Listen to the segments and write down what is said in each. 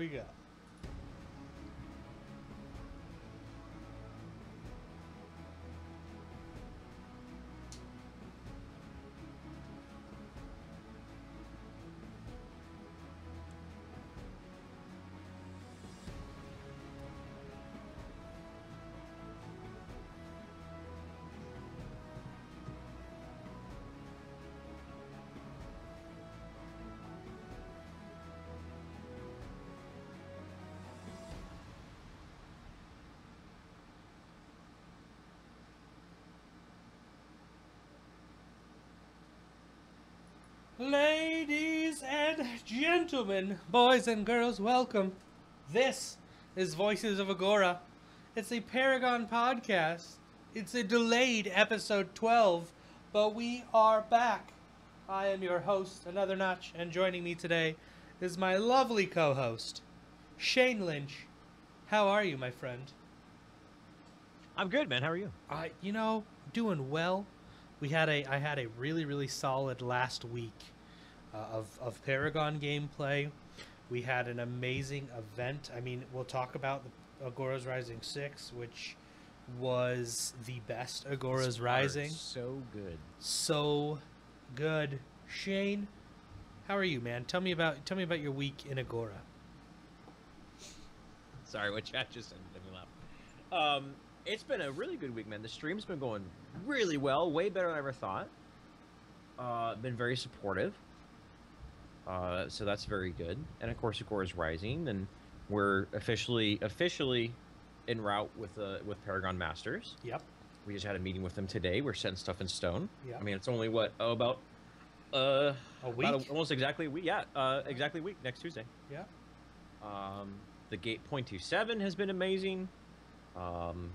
we go. Ladies and gentlemen, boys and girls, welcome. This is Voices of Agora. It's a Paragon podcast. It's a delayed episode 12, but we are back. I am your host, Another Notch, and joining me today is my lovely co host, Shane Lynch. How are you, my friend? I'm good, man. How are you? I, you know, doing well. We had a, I had a really, really solid last week uh, of of Paragon gameplay. We had an amazing event. I mean, we'll talk about the Agora's Rising Six, which was the best Agora's This Rising. So good. So good, Shane. How are you, man? Tell me about tell me about your week in Agora. Sorry, what chat just said made me laugh. Um, it's been a really good week, man. The stream's been going really well, way better than I ever thought. Uh, been very supportive. Uh, so that's very good. And of course, the core is rising, and we're officially officially en route with uh, with Paragon Masters. Yep. We just had a meeting with them today. We're setting stuff in stone. Yeah. I mean, it's only what oh, about uh A week. a- almost exactly a week. Yeah, uh, exactly a week next Tuesday. yeah. Um, the gate point two seven has been amazing. Um,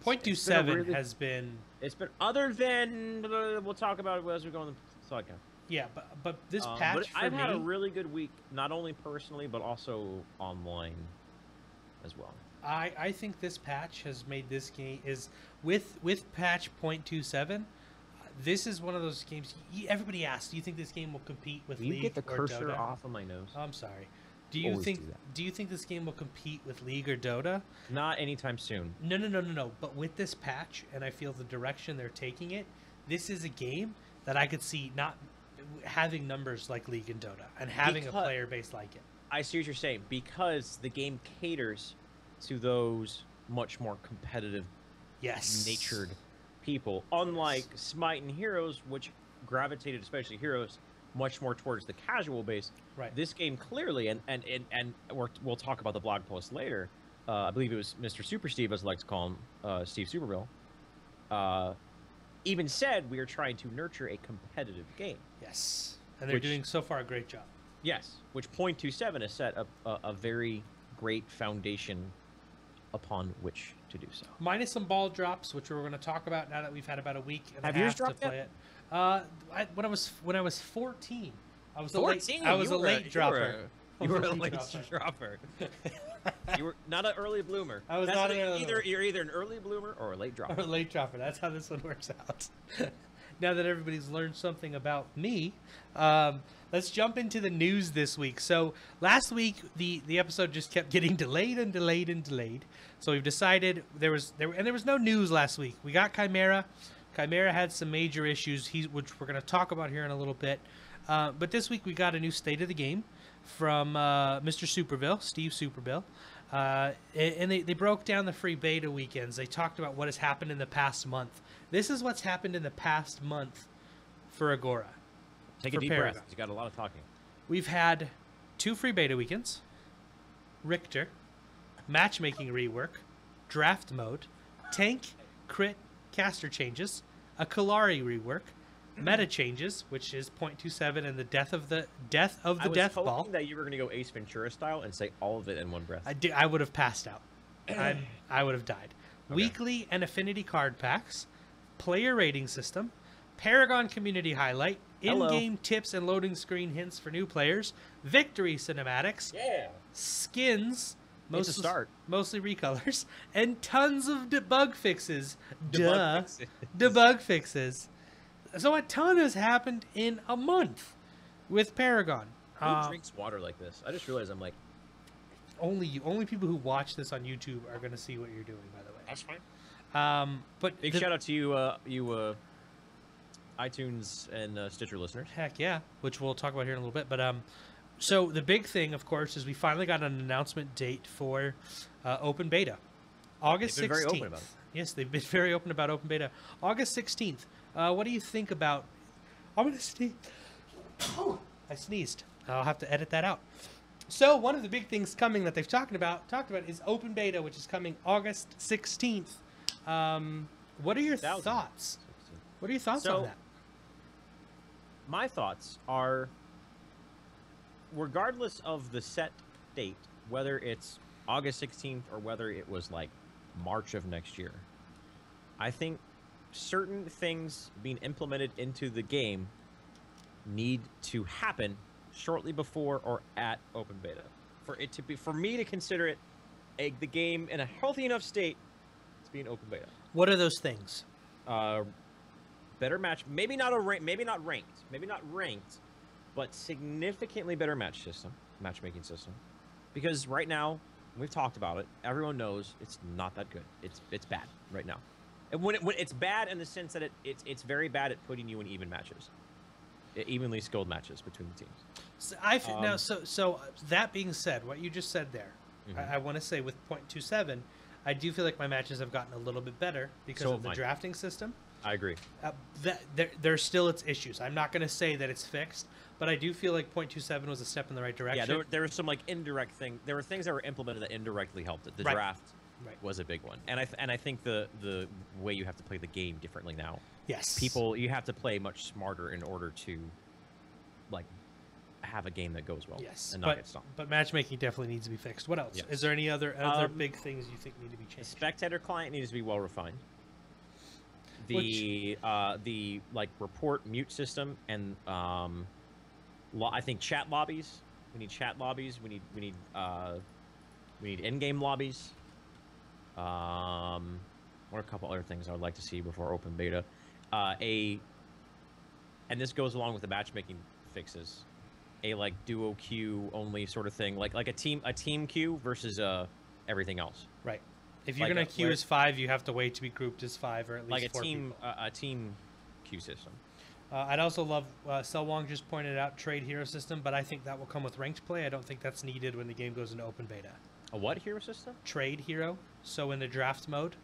Point two been really- has been It's been other than we'll talk about it as we go on the podcast. yeah, but but this Um, patch but for I've me. had a really good week, not only personally but also online as well. I, I think this patch has made this game is with with patch .27 this is one of those games everybody asks do you think this game will compete with Will you get the or cursor Dota? off of my nose? I'm sorry do you Always think do do you think this game will compete with League or Dota? Not anytime soon. no no no no no. But with this patch and I feel the direction they're taking it this is a game that I could see not having numbers like League and Dota and having a player base like it. I see what you're saying. Because the game caters to those much more competitive yes. natured people. Unlike Smite and Heroes, which gravitated, especially Heroes, much more towards the casual base. right This game clearly, and and and, and we're, we'll talk about the blog post later. Uh, I believe it was Mr. Super Steve, as I like to call him, uh, Steve Superville. Uh, even said we are trying to nurture a competitive game. yes and they're Which- doing so far a great job Yes, which point two seven has set a, a, a very great foundation upon which to do so. minus some ball drops, which we're going to talk about now that we've had about a week and Have a half to yet? play it. Uh, I, when I was when I was 14, I was a late 14? I was a late you dropper. were I You were a a late dropper. you were not an early bloomer. I was That's not an early either bloomer. you're either an early bloomer or a late or dropper. a late dropper. That's how this one works out. now that everybody's learned something about me, um, let's jump into the news this week. So last week the the episode just kept getting delayed and delayed and delayed. So we've decided there was there and there was no news last week. We got Khaimera. Khaimera had some major issues, he, which we're going to talk about here in a little bit. Uh, but this week we got a new state of the game from uh, Mr. Superville, Steve Superville. Uh, and they, they broke down the free beta weekends. They talked about what has happened in the past month. This is what's happened in the past month for Agora. Take for a deep Paragon. breath. You got a lot of talking. We've had two free beta weekends, Richter, matchmaking rework, draft mode, tank, crit, caster changes, a Kallari rework, mm-hmm. meta changes, which is 0.27 and the death of the death of I the was death hoping ball. that you were going to go Ace Ventura style and say all of it in one breath. I, di- I would have passed out. I, I would have died. Okay. Weekly and affinity card packs, player rating system, Paragon community highlight, in-game tips and loading screen hints for new players, victory cinematics, yeah. skins, It's a start. mostly recolors, and tons of debug fixes. Duh. Debug fixes. Debug fixes. So a ton has happened in a month with Paragon. Who Uh, drinks water like this? I just realized I'm like only you, only people who watch this on YouTube are going to see what you're doing. By the way, That's fine. um, but Big the- shout out to you, uh, you uh, iTunes and uh, Stitcher listeners. Heck yeah, which we'll talk about here in a little bit. But um, so the big thing, of course, is we finally got an announcement date for uh, open beta, August They've been very sixteenth. open about it. Yes, they've been very open about open beta, August sixteenth. Uh, what do you think about? I'm gonna sneeze. I sneezed. I'll have to edit that out. So one of the big things coming that they've talked about talked about is open beta, which is coming August sixteenth. Um, what are your Thousand. thoughts? What are your thoughts So- on that? My thoughts are, regardless of the set date, whether it's August 16th or whether it was like March of next year, I think certain things being implemented into the game need to happen shortly before or at open beta for it to be for me to consider it a, the game in a healthy enough state to be an open beta What are those things? uh, better match. Maybe not a rank. Maybe not ranked. Maybe not ranked, but significantly better match system, matchmaking system. Because right now, we've talked about it. Everyone knows it's not that good. It's it's bad right now. And when, it, when it's bad in the sense that it, it's it's very bad at putting you in even matches, evenly skilled matches between the teams. So I f- now Um, so so that being said, what you just said there, Mhm. I, I want to say with .27, I do feel like my matches have gotten a little bit better because So of the drafting system. I agree. Uh, that there, there's still its issues. I'm not going to say that it's fixed, but I do feel like .27 was a step in the right direction. Yeah, there, were- there was some like indirect thing. There were things that were implemented that indirectly helped it. The Right. draft Right. was a big one, and I th- and I think the the way you have to play the game differently now. yes, People, you have to play much smarter in order to, like, have a game that goes well. Yes, and not but get stopped. but matchmaking definitely needs to be fixed. What else? Yes. Is there any other other Um, big things you think need to be changed? The spectator client needs to be well refined. The uh, the like report mute system and um, lo- I think chat lobbies. We need chat lobbies. We need we need uh, we need in-game lobbies. Um, what a couple other things I would like to see before open beta? Uh, a and this goes along with the matchmaking fixes. A like duo queue only sort of thing, like like a team a team queue versus uh everything else. Right. If you're like going a- to queue as five, you have to wait to be grouped as five or at least like a four team uh, a team queue system. Uh, I'd also love uh, Sel Wong just pointed out trade hero system, but I think that will come with ranked play. I don't think that's needed when the game goes into open beta. A what hero system? Trade hero, so in the draft mode.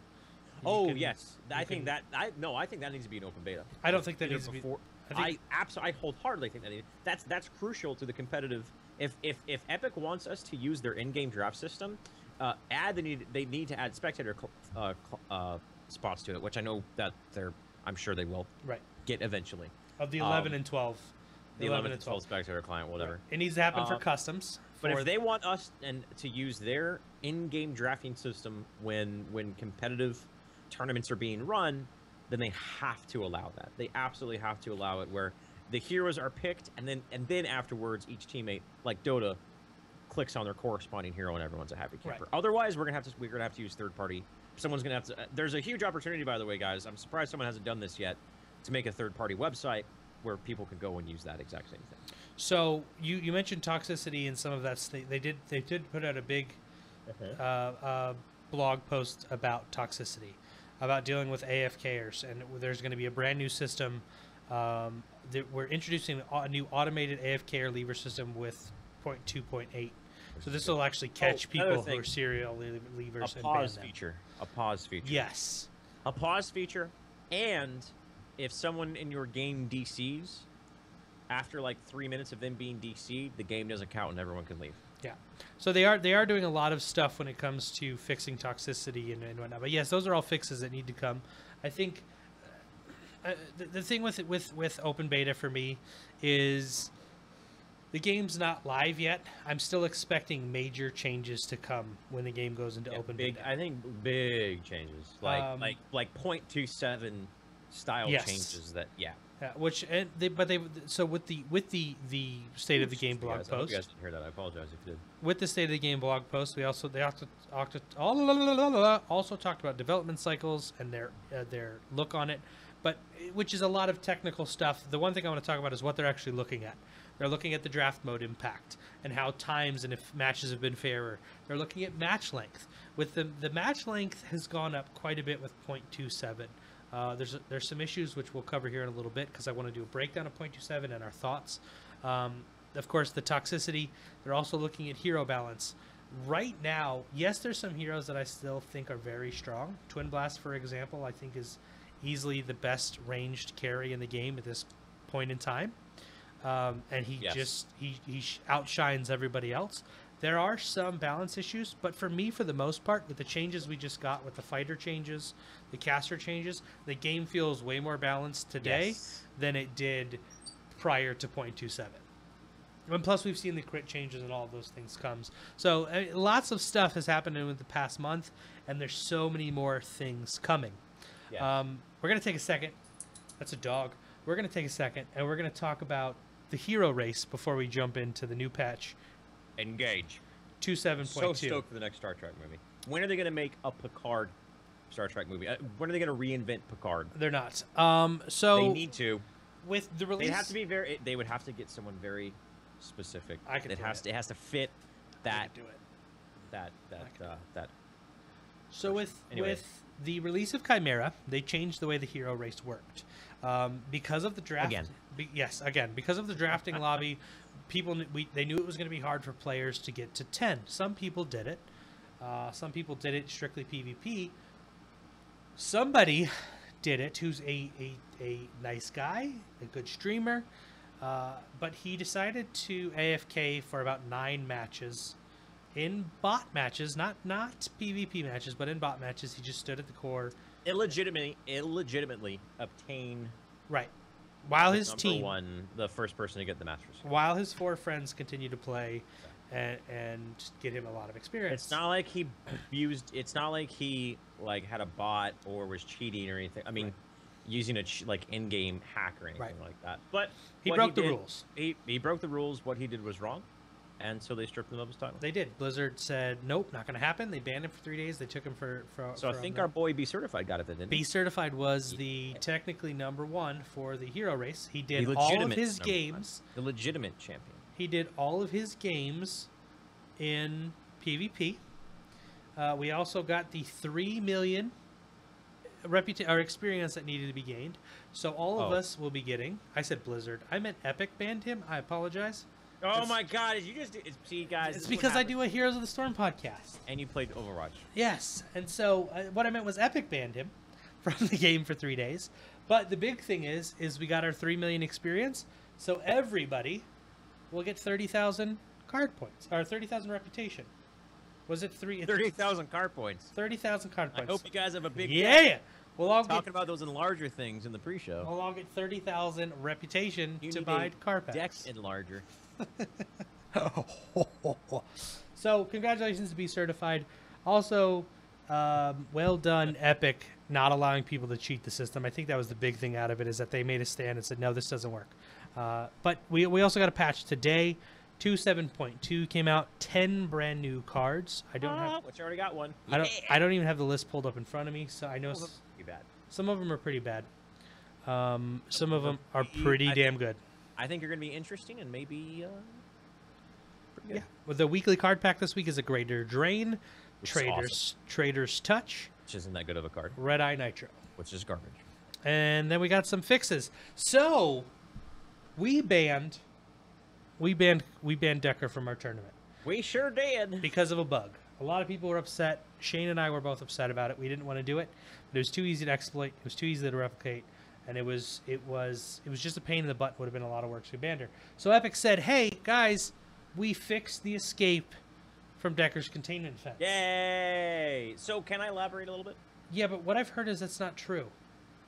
Oh can- yes, I think can- that I no, I think that needs to be an open beta. I don't think that Either needs to be. before. I I, absolutely, I wholeheartedly think that needs, that's that's crucial to the competitive. If if if Epic wants us to use their in-game draft system, uh, add the need they need to add spectator uh, uh, spots to it, which I know that they're I'm sure they will Right. get eventually. Of the 11 Um, and 12. The 11 and 12 spectator client, whatever. Right. It needs to happen for Um, customs. But for if they want us and to use their in-game drafting system when when competitive tournaments are being run, then they have to allow that. They absolutely have to allow it where the heroes are picked and then and then afterwards each teammate like Dota clicks on their corresponding hero and everyone's a happy camper. Right. Otherwise, we're gonna have to we're gonna have to use third party. Someone's gonna have to. uh, There's a huge opportunity, by the way, guys. I'm surprised someone hasn't done this yet to make a third party website where people can go and use that exact same thing. So you, you mentioned toxicity and some of that. They, they did they did put out a big uh, uh, blog post about toxicity, about dealing with AFKers, and there's going to be a brand new system. Um, that we're introducing a new automated AFK lever system with 0.2.8. So this will actually catch Oh, another people who are serial le- A levers and ban pause them. feature. A pause feature. Yes. a pause feature, and if someone in your game DCs, after like three minutes of them being DC'd, the game doesn't count and everyone can leave. Yeah. So they are they are doing a lot of stuff when it comes to fixing toxicity and, and whatnot. But yes, those are all fixes that need to come. I think uh, the, the thing with it, with with open beta for me is the game's not live yet. I'm still expecting major changes to come when the game goes into Yeah, open big, beta. I think big changes, like Um, like like point two seven style Yes. changes that yeah. Yeah, which and they, but they so with the with the the state of the game blog Guys, I hope post you guys didn't hear that. I apologize if you did. with the state of the game blog post, we also they also, also, also talked about development cycles and their uh, their look on it, but which is a lot of technical stuff. The one thing I want to talk about is what they're actually looking at. They're looking at the draft mode impact and how times and if matches have been fairer. They're looking at match length. With the the match length has gone up quite a bit with 0.27. Uh, there's there's some issues which we'll cover here in a little bit because I want to do a breakdown of 0.27 and our thoughts. Um, of course, the toxicity. They're also looking at hero balance. Right now, yes, there's some heroes that I still think are very strong. Twin Blast, for example, I think is easily the best ranged carry in the game at this point in time. Um, and he Yes. just he, he outshines everybody else. There are some balance issues, but for me, for the most part, with the changes we just got, with the fighter changes, the caster changes, the game feels way more balanced today Yes. than it did prior to 0.27. And plus, we've seen the crit changes and all of those things comes. So I mean, lots of stuff has happened in the past month, and there's so many more things coming. Um, we're gonna take a second. That's a dog. We're gonna take a second, and we're gonna talk about the hero race before we jump into the new patch Engage. two seven So point two. stoked for the next Star Trek movie. When are they going to make a Picard Star Trek movie? Uh, when are they going to reinvent Picard? They're not. Um, so they need to. with the release, They have to be very. They would have to get someone very specific. I can It has it. to. It has to fit that do it. that that uh, that. So with Anyway. with the release of Khaimera, they changed the way the hero race worked. Um, because of the draft, Again. Be, yes, again because of the drafting lobby, people we they knew it was going to be hard for players to get to ten. Some people did it. Uh, some people did it strictly PvP. Somebody did it who's a, a, a nice guy, a good streamer, uh, but he decided to AFK for about nine matches in bot matches, not not PvP matches, but in bot matches. He just stood at the core, illegitimately illegitimately obtain right, while his team, one, the first person to get the Masters. while his four friends continue to play, and, and get him a lot of experience. It's not like he used. It's not like he like had a bot or was cheating or anything. I mean, Right. using a like in-game hack or anything Right. like that. But he broke the did- rules. He he broke the rules. What he did was wrong, and so they stripped him of his title. They did. Blizzard said nope, not going to happen. They banned him for three days. They took him for for. so I think the- our boy Be Certified got it then. Didn't Be certified was the technically number one for the hero race. He did all of his number one. games. the legitimate champion. He did all of his games in PvP. Uh, we also got the three million reputation or experience that needed to be gained. So all of Oh. us will be getting. I said Blizzard. I meant Epic banned him. I apologize. Oh It's- my God! You just see guys? It's this is what because I do a Heroes of the Storm podcast. And you played Overwatch. Yes, and so uh, what I meant was Epic banned him from the game for three days. But the big thing is, is we got our three million experience, so everybody will get thirty thousand card points or thirty thousand reputation. Was it three? Thirty thousand card points. Thirty thousand card points. I hope you guys have a big yeah, deck. we'll all Talking get about those larger things in the pre-show. we'll all get thirty thousand reputation You to buy a Deck packs. enlarger. so congratulations to be certified. Also, um, well done, Epic, not allowing people to cheat the system. I think that was the big thing out of it is that they made a stand and said, no, this doesn't work. Uh, but we, we also got a patch today. 2.7.2 came out. 10 brand new cards. I don't have. Which I already got one. I don't. Yeah. I don't even have the list pulled up in front of me, so I know bad. some of them are pretty bad. Um, some of them are pretty- I damn good. I think you're going to be interesting and maybe. Uh, good. Yeah. Well, the weekly card pack this week is a Greater Drain, Which Traders Traders Touch, Which isn't that good of a card. Red Eye Nitro. Which is garbage. and then we got some fixes. So we banned, we banned, we banned Dekker from our tournament We sure did. because of a bug. A lot of people were upset. Shane and I were both upset about it. We didn't want to do it, but it was too easy to exploit. It was too easy to replicate, and it was it was it was just a pain in the butt. Would have been a lot of work. to her. So Epic said, "Hey guys, we fixed the escape from Dekker's containment fence." Yay! So can I elaborate a little bit? Yeah, but what I've heard is that's not true.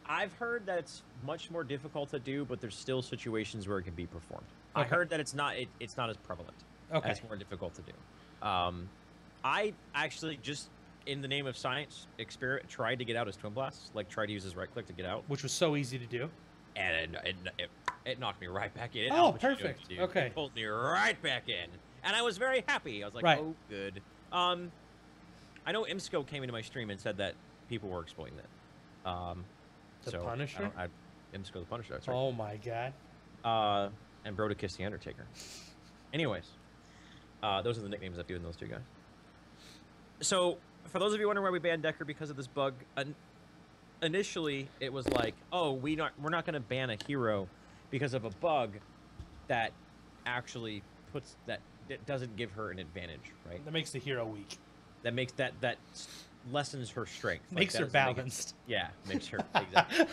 I've heard that it's much more difficult to do, but there's still situations where it can be performed. I Okay. heard that it's not it, it's not as prevalent. Okay. It's more difficult to do. Um, I actually just in the name of science experiment tried to get out his twin blast, like tried to use his right click to get out, Which was so easy to do. and it, it, it, it knocked me right back in. Oh, perfect. dude. Okay. It pulled me right back in, and I was very happy. I was like, Right. oh, good. Um, I know Imsco came into my stream and said that people were exploiting it. Um, The so I Punisher? don't- I, Imsco the Punisher. That's right. Oh my god. Uh, and Brodicus the Undertaker. Anyways, uh, those are the nicknames I've given those two guys. So, for those of you wondering why we banned Dekker because of this bug, an- initially it was like, oh, we not we're not going to ban a hero because of a bug that actually puts that, that doesn't give her an advantage, right? That makes the hero weak. That makes that that lessens her strength. Like, Makes her doesn't make it- balanced. yeah, makes her exactly.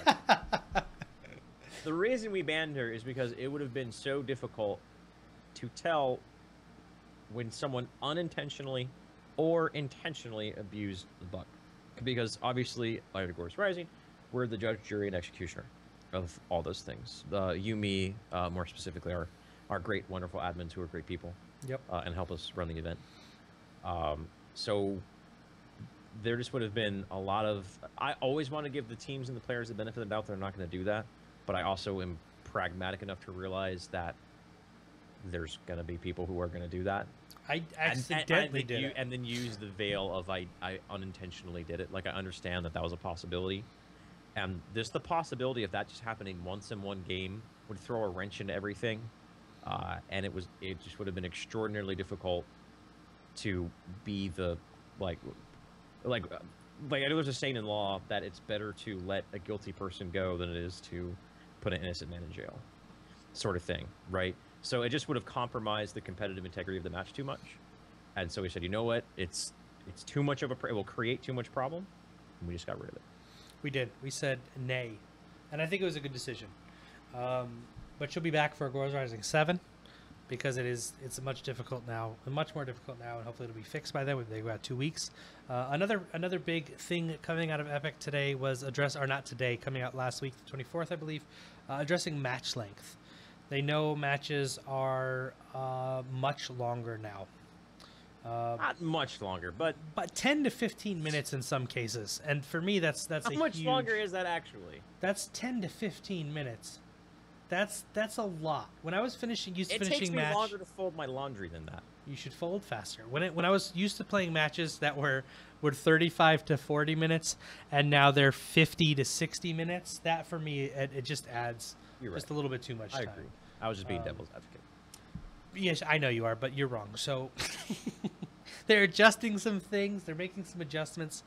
the reason we banned her is because it would have been so difficult to tell when someone unintentionally or intentionally abused the bug. Because obviously, Light of Course Rising, we're the judge, jury, and executioner of all those things. You, me, uh, more specifically, are our great, wonderful admins who are great people Yep. uh, and help us run the event. Um, so there just would have been a lot of. I always want to give the teams and the players the benefit of the doubt. They're not going to do that, but I also am pragmatic enough to realize that there's going to be people who are going to do that. I And- and- accidentally and, did you- it. and then use the veil of I, I unintentionally did it. Like I understand that that was a possibility, and this the possibility of that just happening once in one game would throw a wrench into everything, uh, and it was it just would have been extraordinarily difficult to be the like like like I know there's a saying in law that it's better to let a guilty person go than it is to put an innocent man in jail, sort of thing, right? So it just would have compromised the competitive integrity of the match too much, and so we said, you know what, it's it's too much of a it will create too much problem, and we just got rid of it. We did. We said nay, and I think it was a good decision. Um, but she'll be back for Girls Rising Seven because it is it's much difficult now, much more difficult now, and hopefully it'll be fixed by then. They've got two weeks. Uh, another another big thing coming out of Epic today was address or not today, coming out last week, the twenty fourth, I believe, uh, addressing match length. They know matches are uh, much longer now. Uh, Not much longer, but but 10 to 15 minutes in some cases and for me that's that's how much huge, longer is that actually? that's 10 to 15 minutes that's that's a lot when i was finishing used to It finishing takes me match longer to fold my laundry than that. you should fold faster when it when i was used to playing matches that were were 35 to 40 minutes and now they're 50 to 60 minutes that for me it, it just adds You're just a little bit too much I time agree. I was just being Um, devil's advocate. Yes, I know you are, but you're wrong. So they're adjusting some things. They're making some adjustments,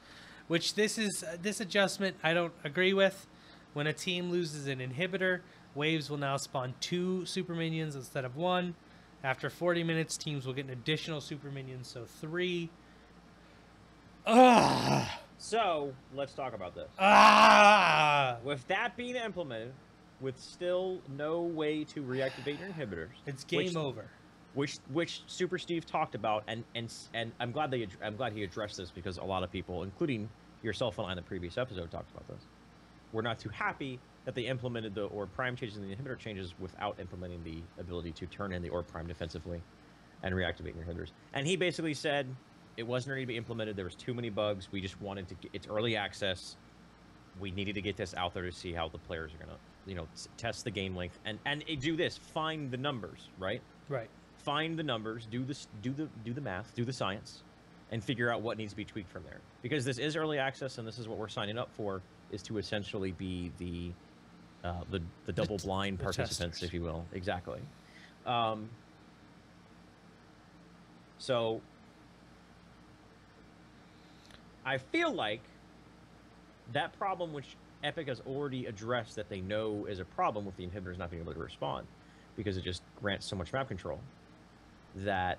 which this is uh, this adjustment I don't agree with. When a team loses an inhibitor, waves will now spawn two super minions instead of one. After 40 minutes, teams will get an additional super minion, so three. Ah, So let's talk about this. ah! With that being implemented, with still no way to reactivate your inhibitors, It's game which, over. Which which Super Steve talked about, and and and I'm glad they I'm glad he addressed this because a lot of people, including yourself and I in the previous episode, talked about this. We're not too happy that they implemented the orb prime changes and the inhibitor changes without implementing the ability to turn in the orb prime defensively and reactivate your inhibitors. And he basically said it wasn't ready to be implemented. There was too many bugs. We just wanted to. Get, it's early access. We needed to get this out there to see how the players are gonna, you know, test the game length and and eh, do this. Find the numbers, right? Right. Find the numbers. Do this. Do the do the math. Do the science, and figure out what needs to be tweaked from there. Because this is early access, and this is what we're signing up for, is to essentially be the uh, the the double t- blind the participants, testers. if you will. Exactly. Um, so I feel like that problem, which Epic has already addressed that they know is a problem with the inhibitors not being able to respond, because it just grants so much map control, that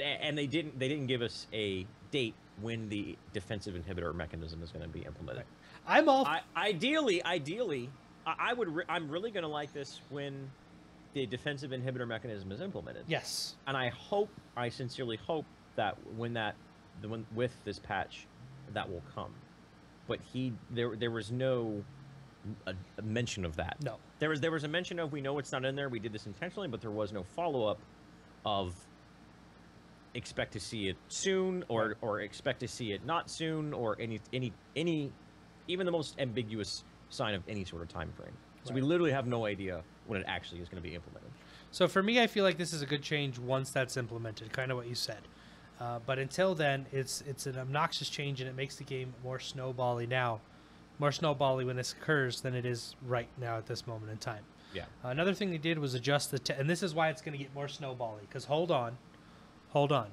and they didn't they didn't give us a date when the defensive inhibitor mechanism is going to be implemented. I'm all. I, ideally, ideally, I, I would. Re- I'm really going to like this when the defensive inhibitor mechanism is implemented. yes. And I hope, I sincerely hope that when that, the when with this patch, that will come. But he, there, there was no a, a mention of that. No. There was there was a mention of we know it's not in there. We did this intentionally, but there was no follow up of expect to see it soon or or expect to see it not soon or any any any even the most ambiguous sign of any sort of time frame. So we literally have no idea when it actually is going to be implemented. So for me, I feel like this is a good change once that's implemented, kind of what you said. Uh, but until then, it's it's an obnoxious change and it makes the game more snowbally now, more snowbally when this occurs than it is right now at this moment in time. Yeah. Another thing they did was adjust the, t- and this is why it's going to get more snowbally. Because hold on, hold on,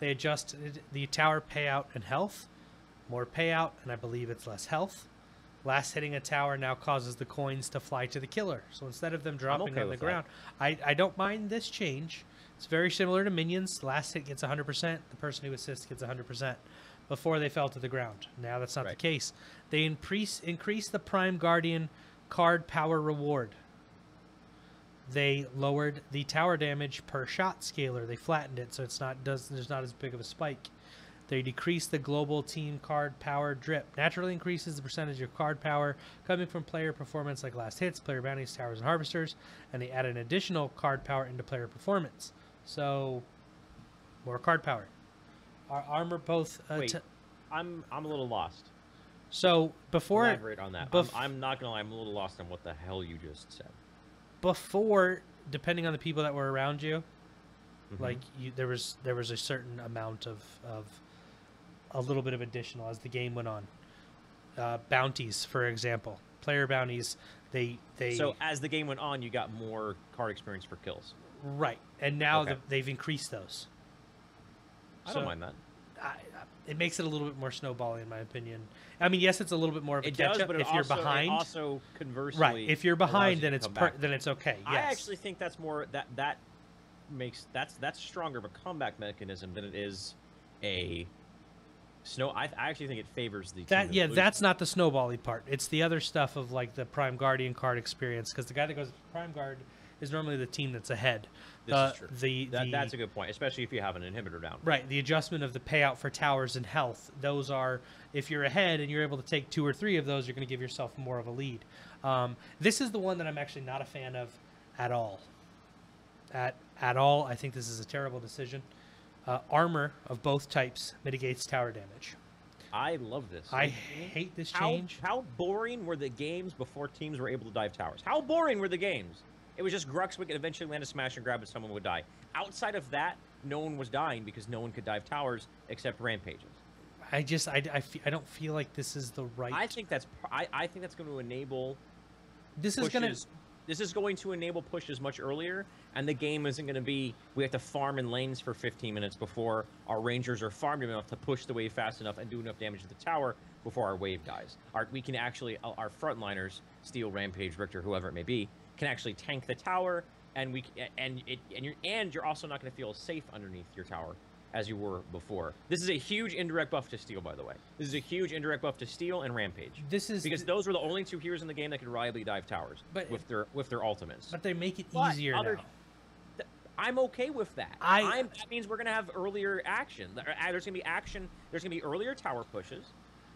they adjusted the tower payout and health, more payout, and I believe it's less health. Last hitting a tower now causes the coins to fly to the killer. So instead of them dropping okay on the that. ground, I, I don't mind this change. It's very similar to minions. Last hit gets 100%. The person who assists gets 100% before they fell to the ground. Now that's not Right. the case. They increase increase the Prime Guardian card power reward. They lowered the tower damage per shot scaler. They flattened it so it's not does there's not as big of a spike. They decreased the global team card power drip. Naturally increases the percentage of card power coming from player performance like last hits, player bounties, towers, and harvesters, and they add an additional card power into player performance. So more card power. Our armor both. Uh, Wait. t- I'm I'm a little lost. so before Elaborate on that. bef- I'm, I'm not gonna lie. I'm a little lost on what the hell you just said. before, depending on the people that were around you, Mhm. like you, there was there was a certain amount of of a little bit of additional as the game went on. Uh, bounties, for example, player bounties. They they so as the game went on, you got more card experience for kills. Right, and now Okay. the, they've increased those. I don't mind that. I, I- it makes it a little bit more snowballing, in my opinion. I mean, yes, it's a little bit more of a It catch does, up but if you're also, it behind. also conversely, right, if you're behind, you then it's per, then it's okay. Yes. I actually think that's more that that makes that's that's stronger of a comeback mechanism than it is a snow. I, I actually think it favors the That yeah, that's not the snowbally part. It's the other stuff of like the Prime Guardian card experience because the guy that goes Prime Guard is normally the team that's ahead. This Uh, is true. The, That, the that's a good point, especially if you have an inhibitor down. right the adjustment of the payout for towers and health. Those are if you're ahead and you're able to take two or three of those, you're going to give yourself more of a lead. Um, this is the one that I'm actually not a fan of at all. At at all, I think this is a terrible decision. Uh, armor of both types mitigates tower damage. I love this. I hate this how, change. how boring were the games before teams were able to dive towers? How boring were the games? It was just Gruxwick and eventually land a smash and grab and someone would die. Outside of that, no one was dying because no one could dive towers except rampages. I just I, I, fe- I don't feel like this is the right. I think that's I, I think that's going to enable this is gonna This is going to enable pushes much earlier, and the game isn't going to be we have to farm in lanes for 15 minutes before our rangers are farmed enough to push the wave fast enough and do enough damage to the tower before our wave dies. Our, we can actually our frontliners, steal Rampage, Richter, whoever it may be, can actually tank the tower, and we and it and you're and you're also not going to feel safe underneath your tower as you were before. This is a huge indirect buff to Steel, by the way. This is a huge indirect buff to Steel and Rampage this is because those were the only two heroes in the game that could reliably dive towers But- with their with their ultimates. but they make it But easier other- now. I'm okay with that. I- I'm, that means we're gonna have earlier action. Uh, There's gonna be action. There's gonna be earlier tower pushes,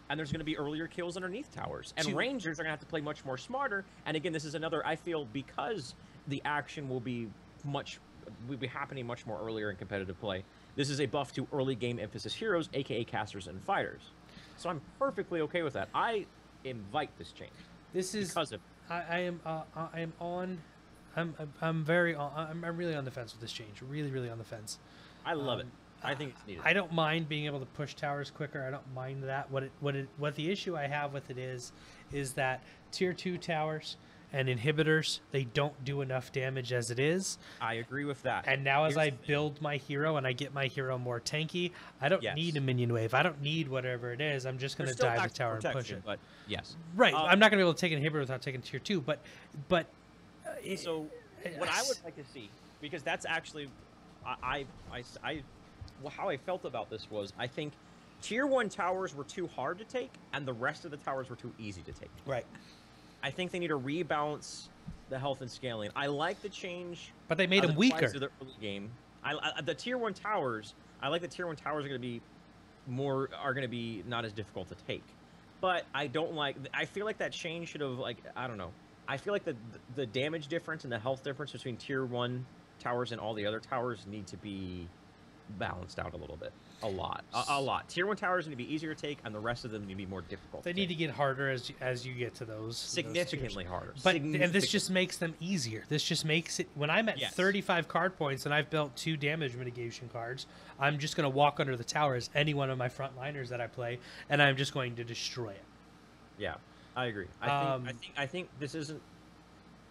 and there's gonna be earlier kills underneath towers. And To- rangers are gonna have to play much more smarter. And again, this is another. I feel because the action will be much will be happening much more earlier in competitive play. This is a buff to early game emphasis heroes, aka casters and fighters. So I'm perfectly okay with that. I invite this change This is because of I, I am uh, uh I am on. I'm I'm very on, I'm I'm really on the fence with this change. Really really on the fence. I love um, it. Um, I think it's needed. I don't mind being able to push towers quicker. I don't mind that. What it what it what the issue I have with it is is that tier 2 towers and inhibitors, they don't do enough damage as it is. I agree with that. And now as I build my hero and I get my hero more tanky, I don't Yes. need a minion wave. I don't need whatever it is. I'm just going to dive the tower and push it. But yes. Right. Uh, I'm not going to be able to take an inhibitor without taking tier 2, but but uh, it, So what I would like to see, because that's actually, I, I, I, how I felt about this was I think tier one towers were too hard to take, and the rest of the towers were too easy to take. right. I think they need to rebalance the health and scaling. I like the change. But they made them the weaker. the early game. I, I, the tier one towers. I like the tier one towers are going to be more are going to be not as difficult to take. But I don't like. I feel like that change should have like I don't know. I feel like the the damage difference and the health difference between tier one towers and all the other towers need to be balanced out a little bit. A lot. A, a lot. Tier one towers need to be easier to take, and the rest of them need to be more difficult. They need to get harder as you, as you get to those those significantly harder. But and this just makes them easier. This just makes it when I'm at Yes. 35 card points and I've built two damage mitigation cards, I'm just going to walk under the tower as any one of my frontliners that I play, and I'm just going to destroy it. Yeah, I agree. I think I Um, think I think this isn't.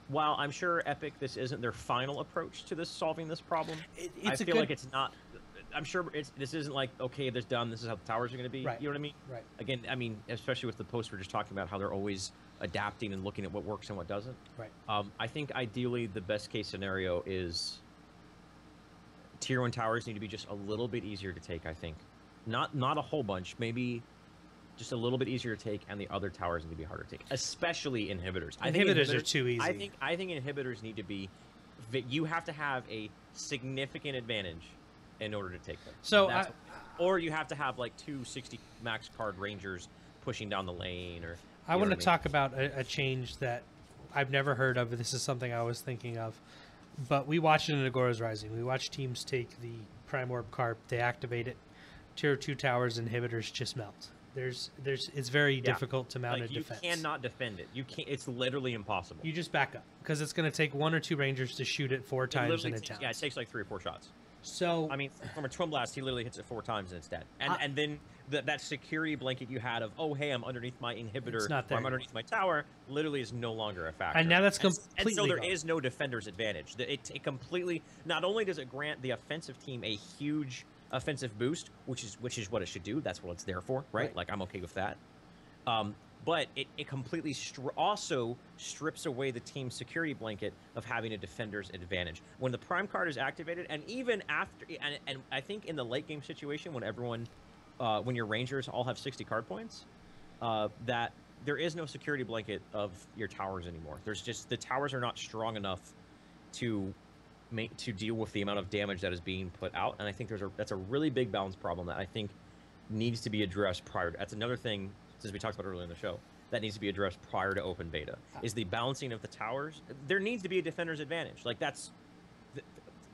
while I'm sure Epic this isn't their final approach to this solving this problem, It, I feel good like it's not. I'm sure it's this isn't like okay, this done. This is how the towers are going to be. Right. You know what I mean? right. Again, I mean, especially with the post we're just talking about, how they're always adapting and looking at what works and what doesn't. Right. Um, I think ideally the best case scenario is tier one towers need to be just a little bit easier to take. I think, not not a whole bunch, maybe just a little bit easier to take, and the other towers need to be harder to take, especially inhibitors. I think Inhibitors are too easy. I think I think inhibitors need to be. vi- You have to have a significant advantage in order to take them. So I- or you have to have like two 60 max card rangers pushing down the lane, or I want to I mean? talk about a, a change that I've never heard of. This is something I was thinking of. But we watched it in Agora's Rising. We watched teams take the Prime Orb Carp, they activate it. Tier 2 towers inhibitors just melt. There's, there's, it's very Yeah. difficult to mount like a you defense. cannot defend it. You can't. It's literally impossible. You just back up because it's going to take one or two rangers to shoot it four It times in a town. Yeah, it takes like three or four shots. So I mean, from a twin blast, he literally hits it four times and it's dead. And I- and then the, that security blanket you had of oh hey I'm underneath my inhibitor, It's not or there I'm underneath my tower, literally is no longer a factor. And now that's and, s- And so completely there gone. is no defender's advantage. It, it completely. Not only does it grant the offensive team a huge offensive boost, which is which is what it should do. That's what it's there for, right? Right. Like I'm okay with that. Um, but it, it completely also strips away the team's security blanket of having a defender's advantage. When the prime card is activated, and even after, and, and I think in the late game situation, when everyone, uh, when your rangers all have 60 card points, uh, that there is no security blanket of your towers anymore. There's just, the towers are not strong enough to make to deal with the amount of damage that is being put out and i think there's a that's a really big balance problem that i think needs to be addressed prior to, that's another thing since we talked about earlier in the show that needs to be addressed prior to open beta. Is the balancing of the towers there needs to be a defender's advantage. Like that's th-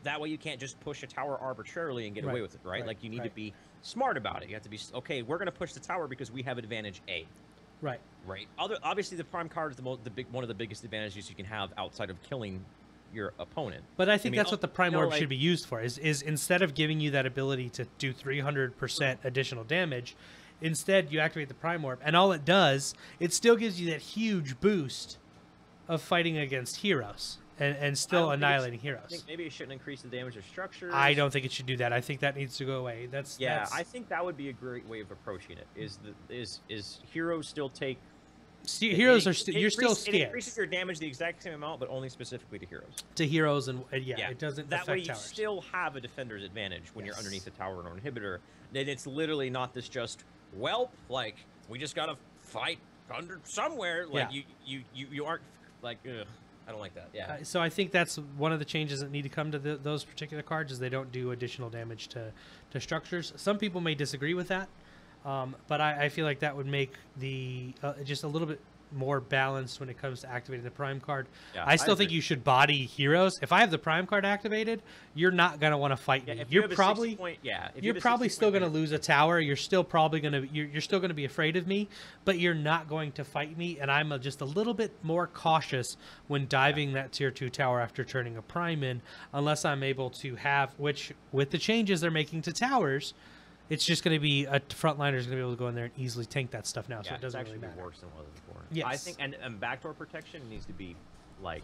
that way you can't just push a tower arbitrarily and get away with it right, right, like you need to be smart about it. You have to be okay we're going to push the tower because we have advantage a. Right. right? Other obviously the prime card is the most the big one of the biggest advantages you can have outside of killing your opponent. But I think mean, that's oh, what the oh, prime no, orb like- should be used for. Is is instead of giving you that ability to do 300% additional damage, instead you activate the prime orb, and all it does, it still gives you that huge boost of fighting against heroes and and still annihilating I heroes. think maybe it shouldn't increase the damage of structures. I don't think it should do that. I think that needs to go away. That's Yeah, that's, I think that would be a great way of approaching it. Is the is is heroes still take it- heroes it- are st- you're still increase- It scared increases your damage the exact same amount, but only specifically to heroes. to heroes, and uh, yeah, it doesn't That way, you towers. still have a defender's advantage when you're underneath the tower or an inhibitor. Then it's literally not this just well, like we just gotta fight under somewhere. Like Yeah. you, you, you, you aren't like. Ugh, I don't like that. Yeah. Uh, so I think that's one of the changes that need to come to the, those particular cards is they don't do additional damage to, to structures. Some people may disagree with that, um, but I, I feel like that would make the uh, just a little bit more balanced when it comes to activating the prime card. Yeah, I still think you should body heroes. If I have the prime card activated, you're not gonna want to fight Yeah, me. if you You're 60 probably point, yeah. if you you're a probably still going to lose a tower. You're still probably going to you're, you're still going to be afraid of me, but you're not going to fight me. And I'm just a little bit more cautious when diving that tier two tower after turning a prime in, unless I'm able to have which with the changes they're making to towers, it's just going to be a frontliner is going to be able to go in there and easily tank that stuff now. so it doesn't it's really actually matter. worse than it was before. I think and, and backdoor protection needs to be like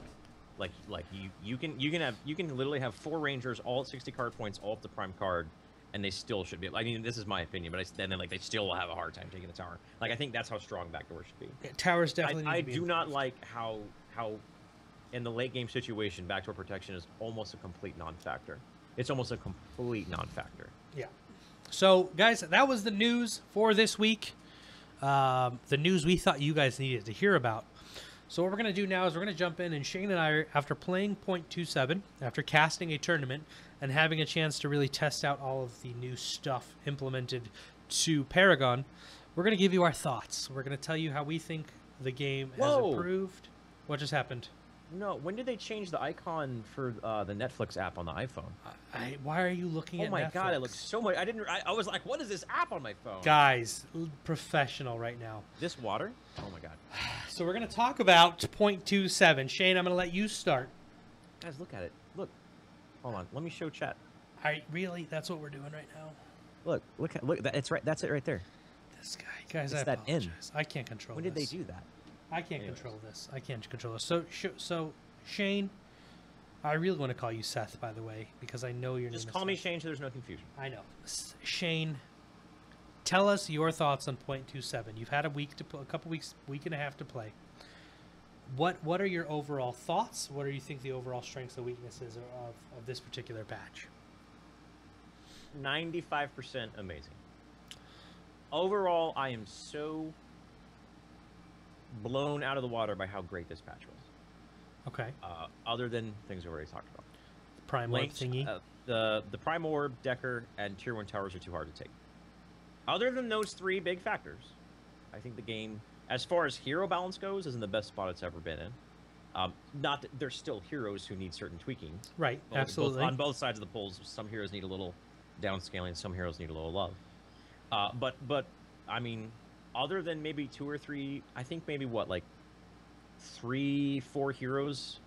like like you you can you can have you can literally have four rangers all at 60 card points all at the prime card and they still should be I mean this is my opinion but I, then like they still will have a hard time taking the tower. Like I think that's how strong backdoor should be. Yeah, Towers definitely. I, need I to be do not like how how in the late game situation backdoor protection is almost a complete non-factor. It's almost a complete non-factor. Yeah. So, guys, that was the news for this week. Um, the news we thought you guys needed to hear about. So, what we're going to do now is we're going to jump in, and Shane and I, are- after playing .27, after casting a tournament, and having a chance to really test out all of the new stuff implemented to Paragon, we're going to give you our thoughts. We're going to tell you how we think the game has Whoa. improved. What just happened? No, when did they change the icon for uh, the Netflix app on the iPhone? I, why are you looking at? Oh my god, it looks so much. I didn't. I, I was like, what is this app on my phone? Guys, professional right now. This water? Oh my god. So we're going to talk about .27. Shane, I'm going to let you start. Guys, look at it. Look. Hold on. Let me show chat. I really, that's what we're doing right now. Look. Look. at Look. That, it's right. That's it right there. This guy, guys, It's I that apologize. I can't control. When did they do that? I can't Anyways. control this. I can't control this. So, sh- so Shane. I really want to call you Seth, by the way, because I know your Just name. Just call me. Shane so there's no confusion. I know. S- Shane, tell us your thoughts on point two seven. You've had a week to pl- a couple weeks, week and a half to play. What what are your overall thoughts? What do you think the overall strengths and weaknesses of, of, of this particular patch? 95% amazing. Overall, I am so blown out of the water by how great this patch was. Okay, Uh, other than things we already talked about. prime orb thingy. uh, the the Prime Orb, Dekker, and Tier One towers are too hard to take. Other than those three big factors, I think the game, as far as hero balance goes, is in the best spot it's ever been in. Um, not that there's still heroes who need certain tweaking. right, Both- both- absolutely. on both sides of the polls, some heroes need a little downscaling, some heroes need a little love. Uh, but but I mean, other than maybe two or three, I think maybe what like three, four heroes.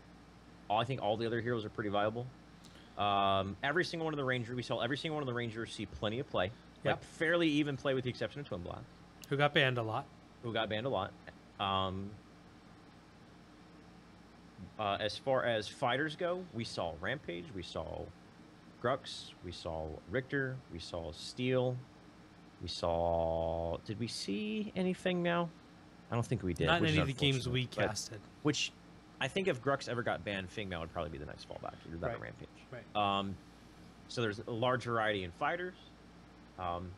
All I think all the other heroes are pretty viable. Um, every single one of the rangers we saw, every single one of the rangers see plenty of play. Like Yep. fairly even play with the exception of Twin Blast, Who got banned a lot? who got banned a lot. Um, uh, as far as fighters go, we saw Rampage, we saw Grux, we saw Riktor, we saw Steel, we saw. Did we see anything now? I don't think we did. Not in any of the games we unfortunate, but- casted. Which I think if Grux ever got banned, Feng Mao would probably be the next fallback. Either that or Right. Rampage. Right. Um, so there's a large variety in fighters. Um,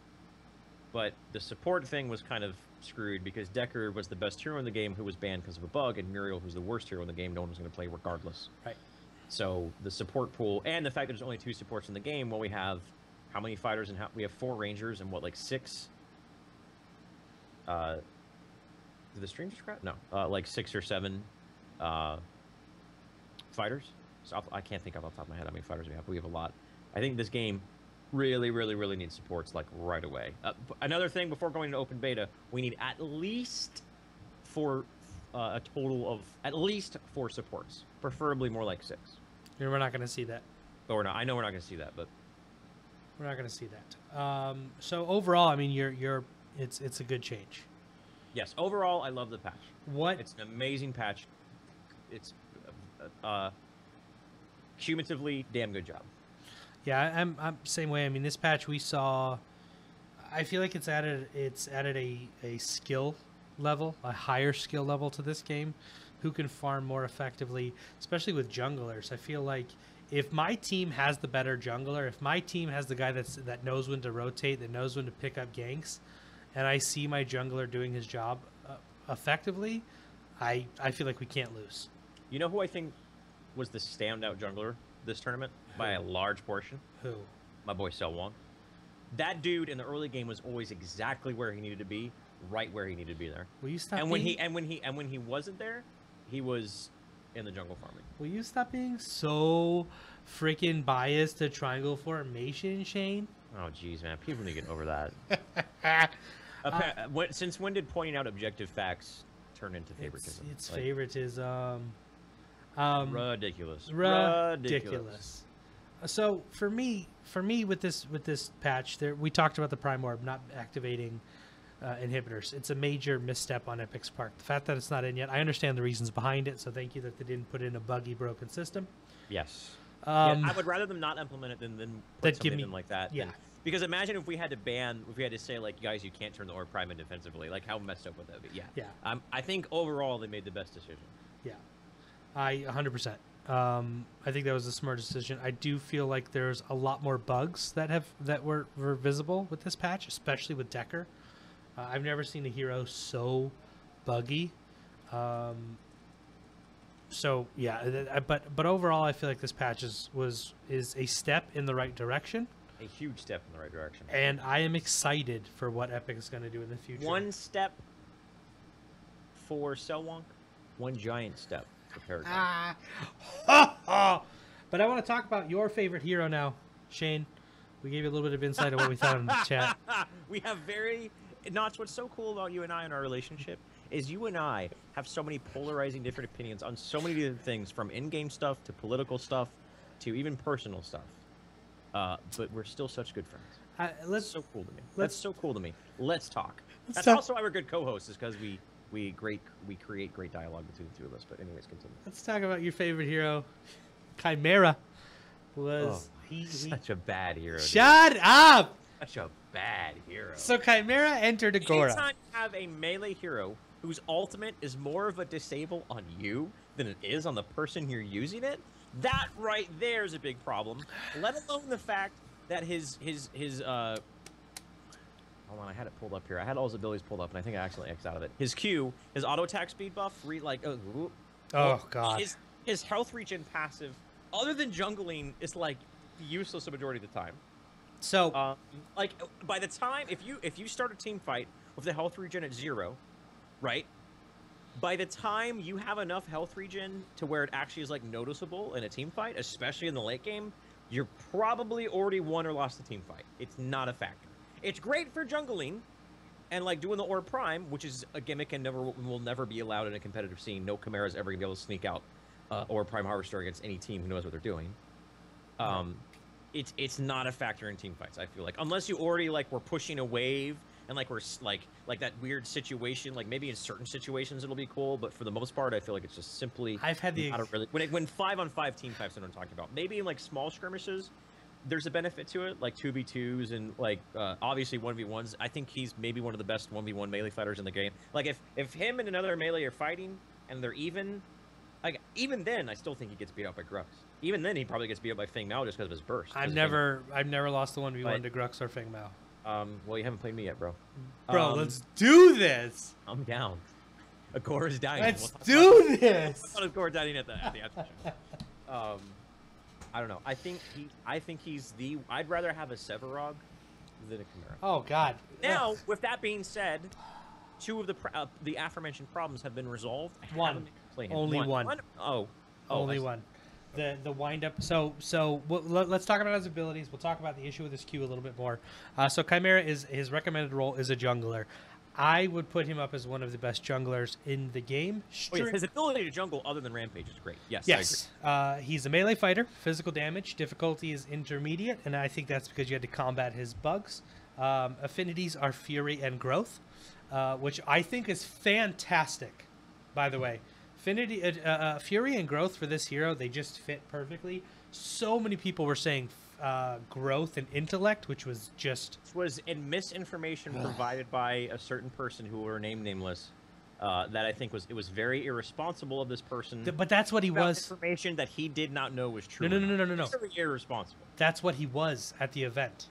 but the support thing was kind of screwed because Dekker was the best hero in the game who was banned because of a bug, and Muriel, who's the worst hero in the game, no one was going to play regardless. Right. So the support pool and the fact that there's only two supports in the game, well, we have how many fighters and how we have four rangers and what like six. Uh, did the stream just crap? No, uh, like six or seven uh, fighters. So I can't think off the top of my head how many fighters we have. We have a lot. I think this game really, really, really needs supports like right away. Uh, another thing before going to open beta, we need at least four, uh, a total of at least four supports, preferably more like six. And we're not going to see that. But we're not. I know we're not going to see that, but We're not going to see that. Um, so overall, I mean, you're you're it's it's a good change. yes, overall, I love the patch. What It's an amazing patch. It's uh, uh, cumulatively damn good job. Yeah, I'm I'm same way. I mean, this patch we saw. I feel like it's added it's added a a skill level, a higher skill level to this game. Who can farm more effectively, especially with junglers? I feel like if my team has the better jungler, if my team has the guy that's that knows when to rotate, that knows when to pick up ganks, and I see my jungler doing his job uh, effectively, I I feel like we can't lose. You know who I think was the standout jungler this tournament by a large portion? Who? My boy Selwong. That dude in the early game was always exactly where he needed to be, right where he needed to be there. Will you stop? and when he and when he and when he wasn't there, he was in the jungle farming. Will you stop being so freaking biased to triangle formation, Shane? Oh jeez, man, people need to get over that. When, since when did pointing out objective facts turn into It's, favoritism? it's Like, favoritism. Um, ridiculous. ridiculous. So for me, for me with this with this patch, there we talked about the prime orb not activating uh, inhibitors. It's a major misstep on Epic's part. The fact that it's not in yet, I understand the reasons behind it. So thank you that they didn't put in a buggy, broken system. Yes. Um, yeah, I would rather them not implement it than, than That put give something me- in like that. yeah. than- because imagine if we had to ban, if we had to say like, guys, you can't turn the orb prime in defensively. Like, how messed up would that be? Yeah. Yeah. Um, I think overall they made the best decision. Yeah, I 100%. Um, I think that was a smart decision. I do feel like there's a lot more bugs that have that were, were visible with this patch, especially with Dekker. Uh, I've never seen a hero so buggy. Um, so yeah, but but overall, I feel like this patch is was is a step in the right direction, A huge step in the right direction. and I am excited for what Epic is going to do in the future. One step for Selwonk, one giant step for Paragon. Ah. but I want to talk about your favorite hero now, Shane. We gave you a little bit of insight of what we thought in the chat. we have very Notch, what's so cool about you and I in our relationship is you and I have so many polarizing different opinions on so many different things, from in-game stuff to political stuff to even personal stuff. Uh, but we're still such good friends. Uh, That's let's so cool to me. let's- That's so cool to me. Let's talk. Let's That's talk- also why we're good co-hosts, is because we we great we create great dialogue between the two of us. But anyways, continue. Let's talk about your favorite hero, Khaimera. Was Oh, he, he- Such a bad hero. dude. Shut up! Such a bad hero. So Khaimera entered Agora. Anytime you have a melee hero whose ultimate is more of a disable on you than it is on the person you're using it, that right there is a big problem. Let alone the fact that his his his uh hold on, I had it pulled up here. I had all his abilities pulled up, and I think I accidentally X out of it. His Q, his auto attack speed buff, re like uh, whoop, Oh god. his his health regen passive, other than jungling, is like useless a majority of the time. So Um, like by the time if you if you start a team fight with the health regen at zero, right? By the time you have enough health regen to where it actually is like noticeable in a team fight, especially in the late game, you're probably already won or lost the team fight. It's not a factor. It's great for jungling and like doing the orb prime, which is a gimmick and never will never be allowed in a competitive scene. No Khaimera's ever gonna be able to sneak out uh, orb prime harvester against any team who knows what they're doing. Um, it's it's not a factor in team fights. I feel like unless you already like were pushing a wave and like we're like like that weird situation. Like maybe in certain situations it'll be cool, but for the most part, I feel like it's just simply I've had the a really when it, when five on five team fights. What I'm talking about. Maybe in like small skirmishes, there's a benefit to it, like two v twos and like uh, obviously one v ones. I think he's maybe one of the best one v one melee fighters in the game. Like if if him and another melee are fighting and they're even, like even then I still think he gets beat up by Grux. Even then he probably gets beat up by Feng Mao just because of his burst. I've never I've never lost the one v one to Grux or Feng Mao. Um, well, you haven't played me yet, bro. Bro, Um, let's do this. I'm down. Agora's dying. Let's We'll do this. Is Gore dying at the at the after show? Um, I don't know. I think he. I think he's the. I'd rather have a Sevarog than a Khaimera. Oh god. Now, with that being said, two of the uh, the aforementioned problems have been resolved. One. Only one. Oh. Oh, only one. The the wind up. So so we'll, let, us talk about his abilities. We'll talk about the issue with his Q a little bit more. Uh, so Khaimera is his recommended role is a jungler. I would put him up as one of the best junglers in the game. Oh, yes, his ability to jungle other than Rampage is great. Yes. Yes, uh, he's a melee fighter. Physical damage difficulty is intermediate, and I think that's because you had to combat his bugs. Um, affinities are fury and growth, uh, which I think is fantastic. By the way, affinity, uh, uh, fury and growth for this hero they just fit perfectly. So many people were saying uh, growth and intellect, which was just This was in misinformation provided by a certain person who were named nameless. Uh, that I think was it was very irresponsible of this person. th- but that's what he was. information that he did not know was true. No, no, no, no, no, no. Very irresponsible. That's what he was at the event.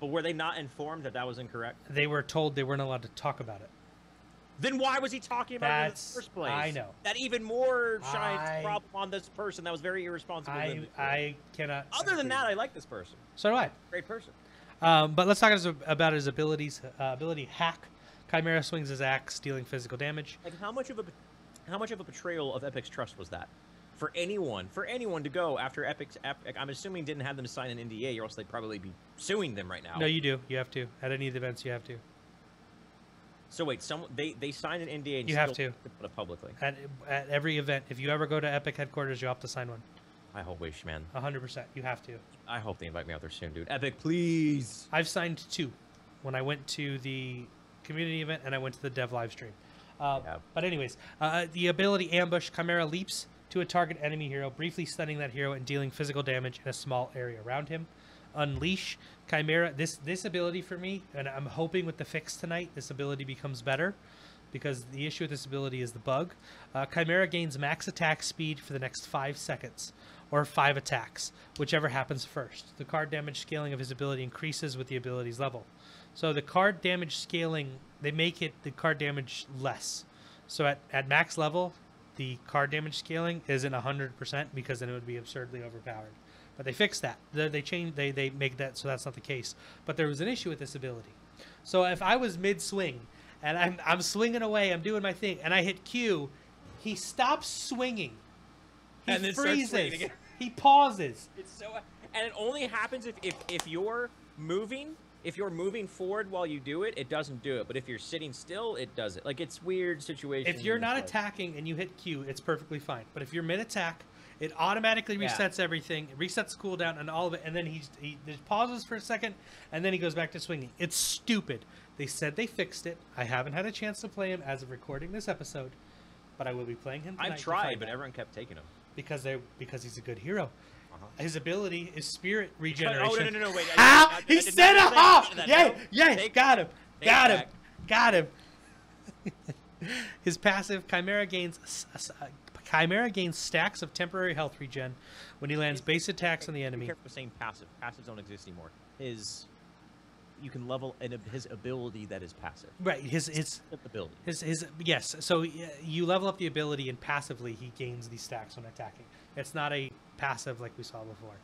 But were they not informed that that was incorrect? They were told they weren't allowed to talk about it. Then why was he talking about That's- it in the first place? I know. That even more shines I- problem on this person. That was very irresponsible. I them to do. I cannot. Other than that, I like this person. so do I. Great person. Um, but let's talk about his abilities. Uh, ability hack. Khaimera swings his axe, dealing physical damage. Like how much of a how much of a betrayal of Epic's trust was that? For anyone, for anyone to go after Epic's, Epic, I'm assuming didn't have them sign an NDA, or else they'd probably be suing them right now. No, you do. You have to. At any of the events, you have to. So wait, some they they signed an NDA. And You have to. put it publicly. At, at every event, if you ever go to Epic headquarters, you have to sign one. I hope wish, man. 100%. You have to. I hope they invite me out there soon, dude. Epic, please. I've signed two when I went to the community event and I went to the dev live stream. Uh, Yeah. But anyways, uh, the ability ambush Khaimera leaps to a target enemy hero, briefly stunning that hero and dealing physical damage in a small area around him. Unleash Khaimera. This this ability for me, and I'm hoping with the fix tonight, this ability becomes better, because the issue with this ability is the bug. Uh, Khaimera gains max attack speed for the next five seconds, or five attacks, whichever happens first. The card damage scaling of his ability increases with the ability's level. So the card damage scaling, they make it the card damage less. So at, at max level, the card damage scaling isn't 100% because then it would be absurdly overpowered. But they fixed that. They, they change. They, they make that so that's not the case. But there was an issue with this ability. So if I was mid swing and I'm, I'm swinging away, I'm doing my thing, and I hit Q, he stops swinging. He And then starts swinging freezes. He pauses. It's so, and it only happens if, if if you're moving. If you're moving forward while you do it, it doesn't do it. But if you're sitting still, it does it. Like it's weird situation. If you're not attacking and you hit Q, it's perfectly fine. But if you're mid attack, It automatically Yeah. resets everything, it resets the cooldown and all of it, and then he he just pauses for a second, and then he goes back to swinging. It's stupid. They said they fixed it. I haven't had a chance to play him as of recording this episode, but I will be playing him. I've tried, but everyone kept taking him. because they because he's a good hero. Uh-huh. His ability is spirit Oh regeneration. no no no no wait! I- Ah, I- I he said not say aha! any of that. Yay, yay, got him, got him, got him. His passive Khaimera gains Khaimera gains stacks of temporary health regen when he lands base attacks on the Be enemy. careful saying passive. Passives don't exist anymore. His, you can level an, his ability that is passive. Right, his his Ability. his his yes. So you level up the ability, and passively he gains these stacks when attacking. It's not a passive like we saw before.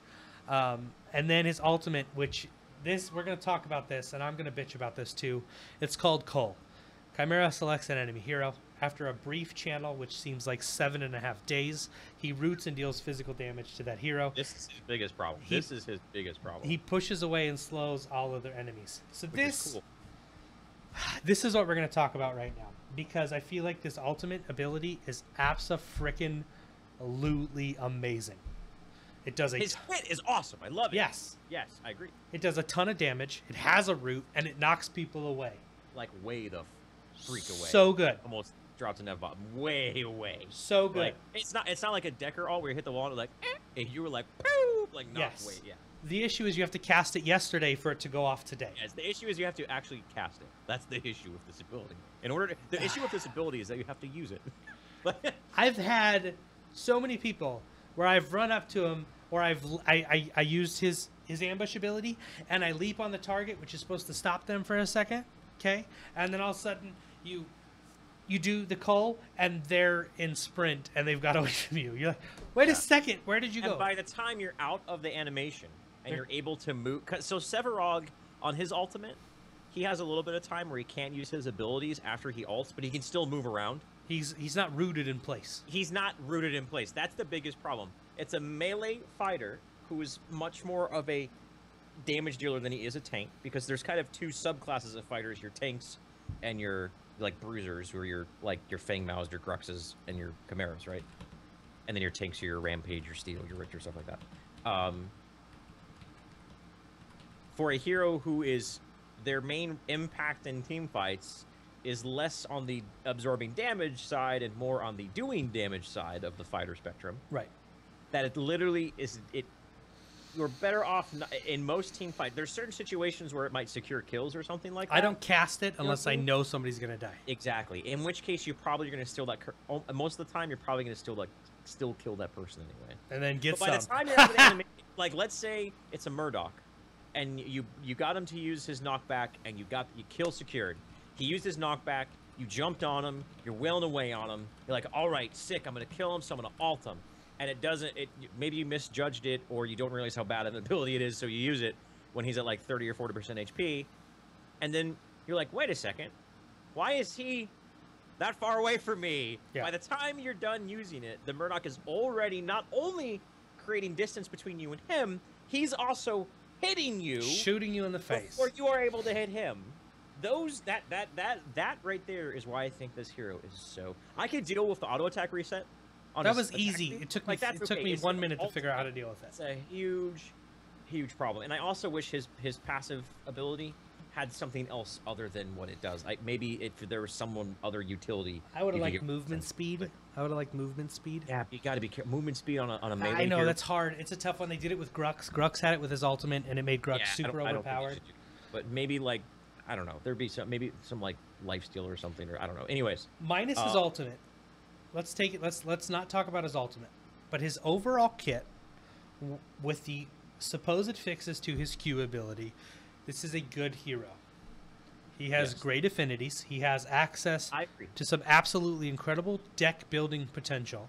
Um, and then his ultimate, which this we're gonna talk about this, and I'm gonna bitch about this too. It's called Cole. Khaimera selects an enemy hero. After a brief channel, which seems like seven and a half days, he roots and deals physical damage to that hero. This is his biggest problem. He- this is his biggest problem. He pushes away and slows all other enemies. So which is this cool. this is what we're going to talk about right now because I feel like this ultimate ability is abso frickin' lutely amazing. It does a His hit is awesome. I love it. yes, Yes, I agree. it does a ton of damage. It has a root and it knocks people away. Like way the freak away. So good, almost dropped a nev bomb. Way away. so good. Like it's not. It's not like a Dekker all where you hit the wall and like, eh, and you were like, poof, like knocked Yes. away. Yeah. the issue is you have to cast it yesterday for it to go off today. Yes. The issue is you have to actually cast it. That's the issue with this ability. In order to, the issue with this ability is that you have to use it. I've had so many people where I've run up to him or I've I, I, I used his his ambush ability and I leap on the target, which is supposed to stop them for a second, okay, and then all of a sudden you you do the call and they're in sprint and they've got away from you. You're like, wait Yeah. a second, where did you and go? by the time you're out of the animation and you're able to move, 'cause- so Sevarog on his ultimate, he has a little bit of time where he can't use his abilities after he ults, but he can still move around. He's he's not rooted in place. he's not rooted in place. That's the biggest problem. It's a melee fighter who is much more of a damage dealer than he is a tank because there's kind of two subclasses of fighters: your tanks and your like bruisers, who are your like your Fang Maos, your Gruxes, and your Khaimeras, right? And then your tanks are your Rampage, your Steel, your Riktor, stuff like that. Um, for a hero who is their main impact in team fights is less on the absorbing damage side and more on the doing damage side of the fighter spectrum. Right. That it literally is it. You're better off n- in most team fight. There's certain situations where it might secure kills or something like that. I don't cast it unless what I I know somebody's gonna die. exactly. In which case, you're probably going to steal that. cur- oh, Most of the time, you're probably going to still like still kill that person anyway. And then get But by the time you're out of the animation, like let's say it's a Murdock, and you you got him to use his knockback, and you got you kill secured. He used his knockback. You jumped on him. You're wailing away on him. You're like, all right, sick. I'm gonna kill him, so I'm gonna alt him. And it doesn't. It maybe you misjudged it, or you don't realize how bad of an ability it is, so you use it when he's at like 30 or 40 percent HP, and then you're like, wait a second, why is he that far away from me. Yeah. By the time you're done using it, the Murdock is already not only creating distance between you and him, he's also hitting you shooting you in the face. or you are able to hit him. Those that that that that right there is why I think this hero is so. I can deal with the auto attack reset. That was easy. It took me Like, it took okay. me It's one minute to figure out how to deal with it. That's a huge, huge problem. And I also wish his his passive ability had something else other than what it does. Like maybe if there was someone other utility. I would have liked movement speed. I would have liked movement speed. Yeah, you got to be careful. Movement speed on a on a melee. I know hero. that's hard. It's a tough one. They did it with Grux. Grux had it with his ultimate, and it made Grux Yeah, super I don't think overpowered. But maybe like I don't know. There'd be some maybe some like life steal or something or I don't know. Anyways, Minus his Uh, ultimate. Let's take it. Let's let's not talk about his ultimate, but his overall kit, w- with the supposed fixes to his Q ability, this is a good hero. He has Yes. great affinities. He has access to some absolutely incredible deck building potential.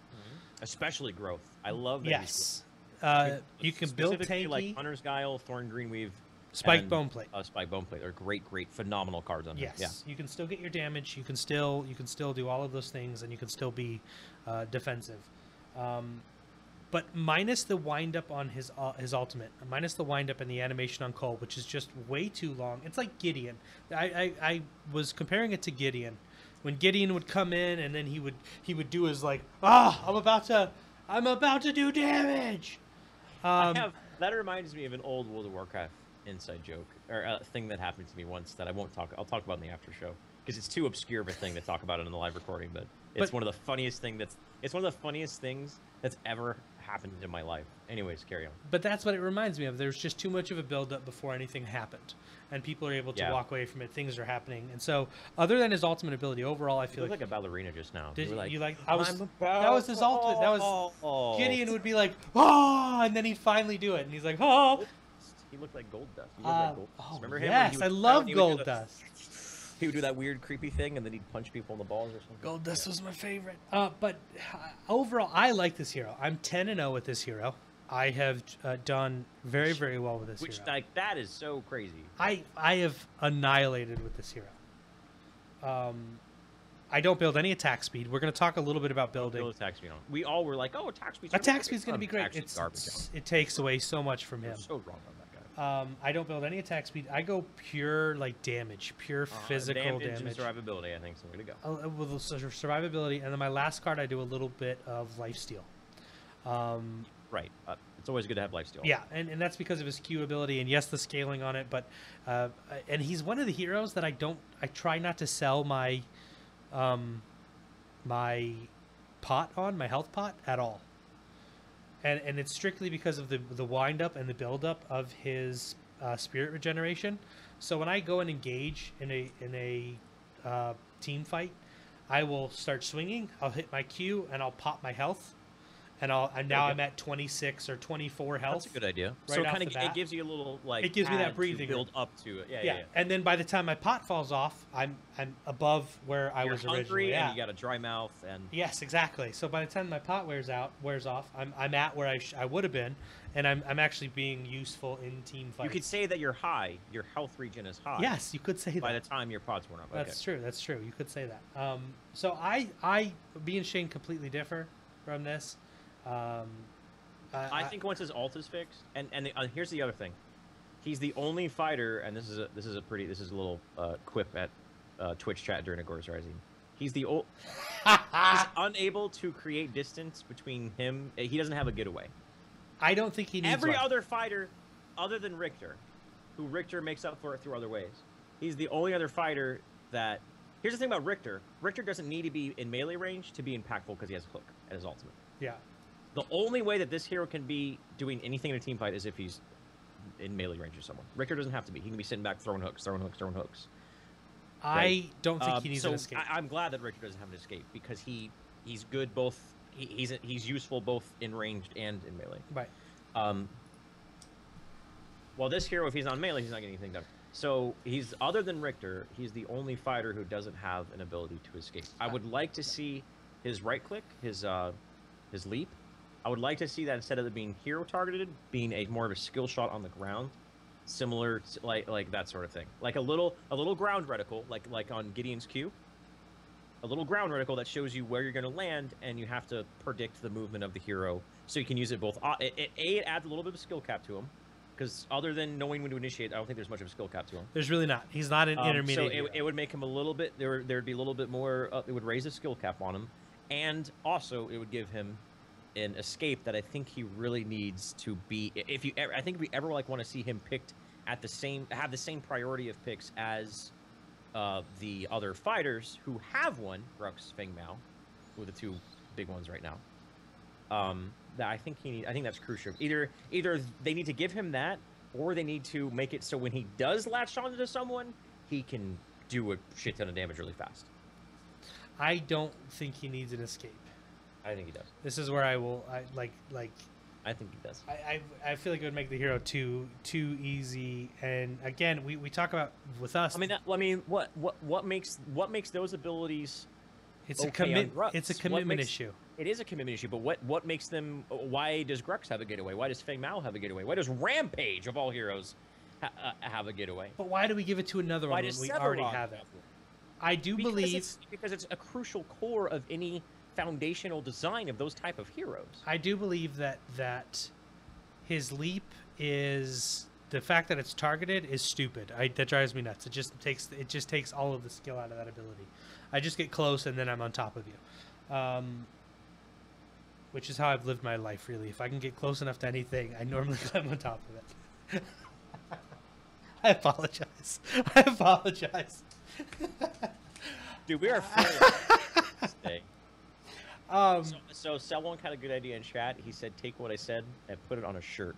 Especially growth. I love that. he's Yes, uh, you can build tanky. like Hunter's Guile, Thorn Greenweave, Spike and, Bone Plate. uh, Spike Bone Plate. They're great, great, phenomenal cards on Yes, there. you can still get your damage. You can still you can still do all of those things, and you can still be uh, defensive. Um, but minus the wind up on his uh, his ultimate, minus the wind up and the animation on Cole, which is just way too long. It's like Gideon. I, I, I was comparing it to Gideon. When Gideon would come in and then he would he would do his like ah I'm about to I'm about to do damage. Um, I have that reminds me of an old World of Warcraft inside joke or a thing that happened to me once that I won't talk. I'll talk about in the after show because it's too obscure of a thing to talk about it in the live recording. But it's But- one of the funniest thing that's it's one of the funniest things that's ever happened in my life. Anyways, carry on. But that's what it reminds me of. There's just too much of a buildup before anything happened, and people are able to Yeah. walk away from it. Things are happening, and so other than his ultimate ability, overall, I feel like, like a ballerina just now. Did you, like, you like- I was- that was his ultimate- that was- oh." Gideon would be like, "Oh," and then he'd finally do it, and he's like, "Oh." He looked like Goldust. He looked Uh, like Gold Dust. oh, Remember him? yes, he I love pound- he would do Gold the- Dust. He would do that weird, creepy thing, and then he'd punch people in the balls or something. Gold Dust was my favorite. Uh, but uh, overall, I like this hero. I'm 10 and 0 with this hero. I have uh, done very, very well with this Which, hero. like, that is so crazy. I I have annihilated with this hero. Um, I don't build any attack speed. We're going to talk a little bit about building. Build attack speed. We all were like, "Oh, attack speed." Attack speed is going to be great. It's, garbage. it's- it takes away so much from You're him. so wrong on that guy. Um, I don't build any attack speed. I go pure like damage, pure Uh, physical damage, damage. survivability. I think is the way to go. Uh, with survivability, and then my last card I do a little bit of lifesteal. Um, Right. Uh, it's always good to have lifesteal. yeah, and, and that's because of his Q ability, and yes, the scaling on it. But uh, and he's one of the heroes that I don't. I try not to sell my, um, my pot on my health pot at all. And and it's strictly because of the the wind up and the build up of his uh, spirit regeneration. So when I go and engage in a in a uh, team fight, I will start swinging. I'll hit my Q and I'll pop my health, and I'll and now I'm at 26 or 24 health. That's a good idea. right so kind of it gives you a little like It gives me that breathing build up to it. Yeah, yeah, yeah. yeah. and then by the time my pot falls off, I'm I'm above where I You're was originally and at. you got a dry mouth and Yes, exactly. So by the time my pot wears out, wears off, I'm I'm at where I sh- I would have been, and I'm I'm actually being useful in team fights. you could say that you're high. Your health regen is high. yes, you could say that. By the time your pods worn up. That's okay. true. That's true. You could say that. Um, so I I me and Shane completely differ from this. Um, I think once his alt is fixed, and and the, uh, here's the other thing, he's the only fighter, and this is a this is a pretty this is a little uh, quip at uh, Twitch chat during Agor's Rising. He's the ol- he's unable to create distance between him. uh, He doesn't have a getaway. I don't think he needs Every one. other fighter, other than Riktor, who Riktor makes up for it through other ways, he's the only other fighter that. Here's the thing about Riktor. Riktor doesn't need to be in melee range to be impactful because he has a hook at his ultimate. Yeah. The only way that this hero can be doing anything in a team fight is if he's in melee range of someone. Riktor doesn't have to be. He can be sitting back throwing hooks, throwing hooks, throwing hooks. I don't think Um, he needs so an escape. I, I'm glad that Riktor doesn't have an escape because he he's good both. He, he's he's useful both in ranged and in melee. right. Um, well, this hero, if he's on melee, he's not getting anything done. So he's other than Riktor, he's the only fighter who doesn't have an ability to escape. I would like to see his right click, his uh, his leap. I would like to see that instead of it being hero targeted, being a more of a skill shot on the ground, similar to like like that sort of thing, like a little a little ground reticle, like like on Gideon's Q. A little ground reticle that shows you where you're going to land, and you have to predict the movement of the hero, so you can use it both. Uh, it, it, a it adds a little bit of skill cap to him, because other than knowing when to initiate, I don't think there's much of a skill cap to him. There's really not. He's not an Um, intermediate. So it, it would make him a little bit there. There'd be a little bit more. Uh, it would raise the skill cap on him, and also it would give him an escape that I think he really needs to be. If you, I think we ever like want to see him picked at the same, have the same priority of picks as uh, the other fighters who have one, Rux, Feng Mao, who are the two big ones right now. Um, that I think he, need, I think that's crucial. Either, either they need to give him that, or they need to make it so when he does latch onto someone, he can do a shit ton of damage really fast. I don't think he needs an escape. I think he does. This is where I will. I like like. I think he does. I, I, I feel like it would make the hero too too easy. And again, we, we talk about with us. I mean, that, I mean, what, what, what makes, what makes those abilities? it's a okay on commit. It's a commitment makes- issue. It is a commitment issue, but what, what makes them? Why does Grux have a getaway? Why does Feng Mao have a getaway? Why does Rampage of all heroes ha- uh, have a getaway? But why do we give it to another Why one when we already have it? I do Because believe. it's, because it's a crucial core of any foundational design of those type of heroes. I do believe that that his leap is the fact that it's targeted is stupid. I, that drives me nuts. It just takes it just takes all of the skill out of that ability. I just get close and then I'm on top of you. Um, which is how I've lived my life. Really, if I can get close enough to anything, I normally climb on top of it. I apologize. I apologize. Dude, we are today. Um, So, so Selwonk had a good idea in chat. He said, "Take what I said and put it on a shirt."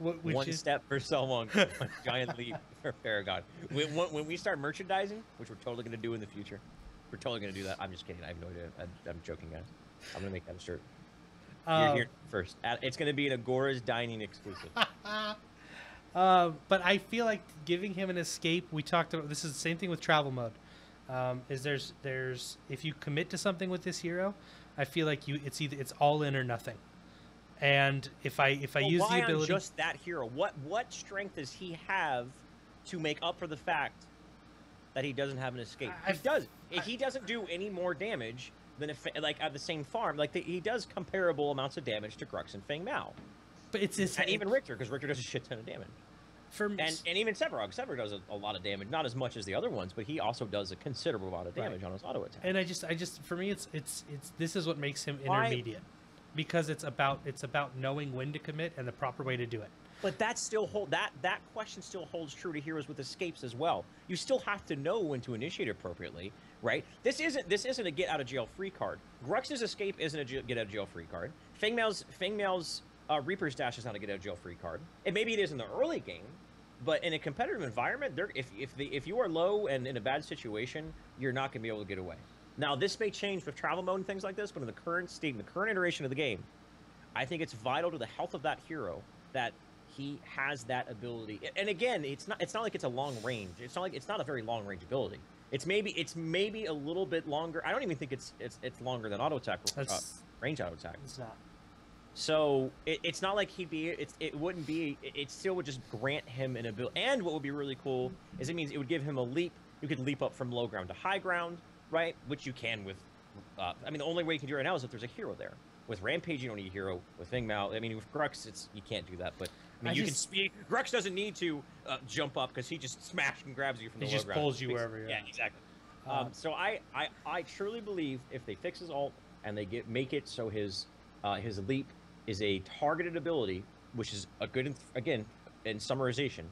wh- which one is step for Selwonk, one giant leap for Paragon. When, when, we start merchandising, which we're totally going to do in the future, we're totally going to do that. I'm just kidding. I have no idea. I'm, I'm joking, guys. I'm going to make that a shirt. You're um, here first. It's going to be an Agora's Dining exclusive. Uh, but I feel like giving him an escape. We talked about this is the same thing with travel mode. Um, is there's there's if you commit to something with this hero, I feel like you it's either it's all in or nothing. And if I if I Well, use the ability, just that hero? What what strength does he have to make up for the fact that he doesn't have an escape? I- he does. If he doesn't do any more damage than if like at the same farm, like the, he does comparable amounts of damage to Grux and Feng Mao, but it's it's and even Riktor because Riktor does a shit ton of damage. For me. And and even Sevarog, Sevarog does a, a lot of damage, not as much as the other ones, but he also does a considerable amount of Right. damage on his auto attack. and I just I just for me it's it's it's this is what makes him Why- intermediate because it's about it's about knowing when to commit and the proper way to do it. But that still hold that that question still holds true to heroes with escapes as well. You still have to know when to initiate appropriately, right? This isn't this isn't a get out of jail free card. Grux's escape isn't a get out of jail free card. Feng Mao's uh, Reaper's Dash is not a get out of jail free card. And maybe it is in the early game, but in a competitive environment, there if if the if you are low and in a bad situation, you're not going to be able to get away. Now this may change with travel mode and things like this, but in the current state, in the current iteration of the game, I think it's vital to the health of that hero that he has that ability. And again, it's not it's not like it's a long range. It's not like it's not a very long range ability. It's maybe it's maybe a little bit longer. I don't even think it's it's it's longer than auto attack uh, range auto attack. it's not. So it, it's not like he'd be. It's it wouldn't be. It, it still would just grant him an ability. And what would be really cool is it means it would give him a leap. You could leap up from low ground to high ground, right? Which you can with. Uh, I mean, the only way you can do it right now is if there's a hero there. With Rampage, you don't need a hero. With Feng Mao, I mean, with Grux, it's you can't do that. But I mean, I you just- can speak. Grux doesn't need to uh, jump up because he just smashes and grabs you from He the low just ground. pulls you Fix- wherever you're Yeah, exactly. Um, Um, so I, I, I truly believe if they fix his ult and they get make it so his uh, his leap is a targeted ability, which is a good again in summarization,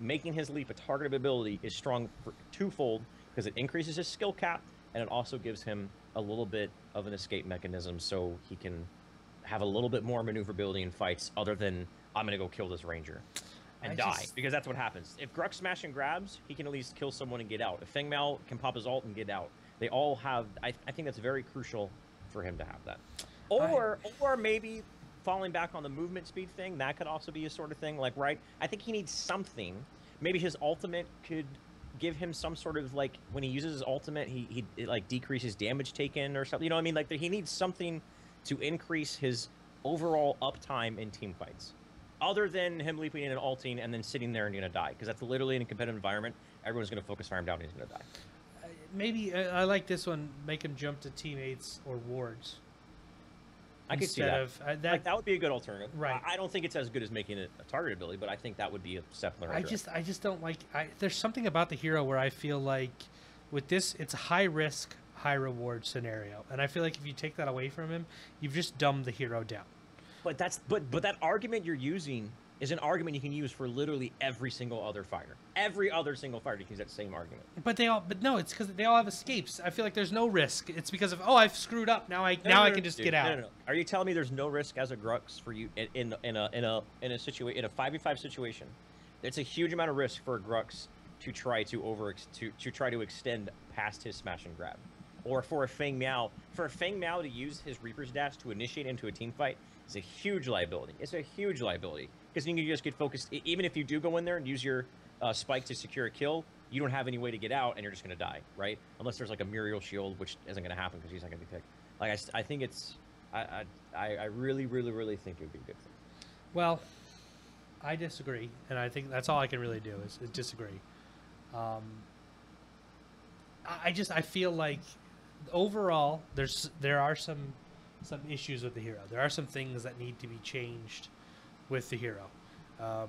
making his leap a targeted ability is strong for twofold because it increases his skill cap and it also gives him a little bit of an escape mechanism so he can have a little bit more maneuverability in fights other than I'm gonna go kill this ranger and I die just- because that's what happens. If Grux smash and grabs, he can at least kill someone and get out. If Feng Mao can pop his ult and get out, they all have. I, I think that's very crucial for him to have that. Or or maybe falling back on the movement speed thing that could also be a sort of thing. Like right, I think he needs something. Maybe his ultimate could give him some sort of like when he uses his ultimate, he he it, like decreases damage taken or something. You know what I mean? Like he needs something to increase his overall uptime in team fights other than him leaping in and ulting and then sitting there and gonna die because that's literally in a competitive environment everyone's gonna focus fire him down and he's gonna die Uh, maybe uh, I like this one. Make him jump to teammates or wards. I could see instead that Of, uh, that like that would be a good alternative Right. I, I don't think it's as good as making it a target ability but i think that would be a step in the right I direction. just I just don't like. I, there's something about the hero where I feel like with this, it's a high risk, high reward scenario, and I feel like if you take that away from him, you've just dumbed the hero down. but that's but but that argument you're using is an argument you can use for literally every single other fighter every other single fighter you can use that same argument But they all, but no, it's because they all have escapes. I feel like there's no risk. It's because of oh, I've screwed up. Now I No, now no, I can just dude, get out. no, no. Are you telling me there's no risk as a Grux for you in in, in a in a in a situation in a five v five situation? It's a huge amount of risk for a Grux to try to over to to try to extend past his smash and grab, or for a Fang Miao for a Feng Mao to use his Reaper's Dash to initiate into a team fight is a huge liability. It's a huge liability because you just get focused. Even if you do go in there and use your uh, spike to secure a kill, you don't have any way to get out, and you're just gonna die, right? Unless there's like a Muriel shield, which isn't gonna happen because he's not gonna be picked. Like I, I think it's, I, I, I really, really, really think it would be a good thing. Well, I disagree, and I think that's all I can really do is, is disagree. Um, I just I feel like overall there's there are some some issues with the hero. There are some things that need to be changed with the hero. Um,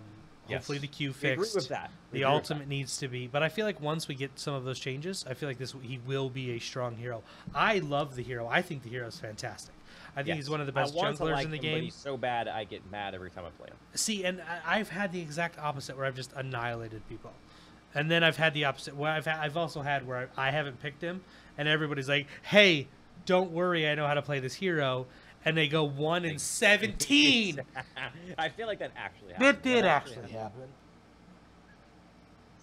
Hopefully Yes. the Q We agree with that. We The agree with ultimate needs to be, but I feel like once we get some of those changes, I feel like this he will be a strong hero. I love the hero. I think the hero is fantastic. I think Yes. he's one of the best I junglers like in the him, game. But he's so bad, I get mad every time I play him. See, and I- I've had the exact opposite where I've just annihilated people, and then I've had the opposite where I've ha- I've also had where I, I haven't picked him, and everybody's like, "Hey, don't worry, I know how to play this hero," and they go one and seventeen. I feel like that actually happened. It did That actually happened. happen.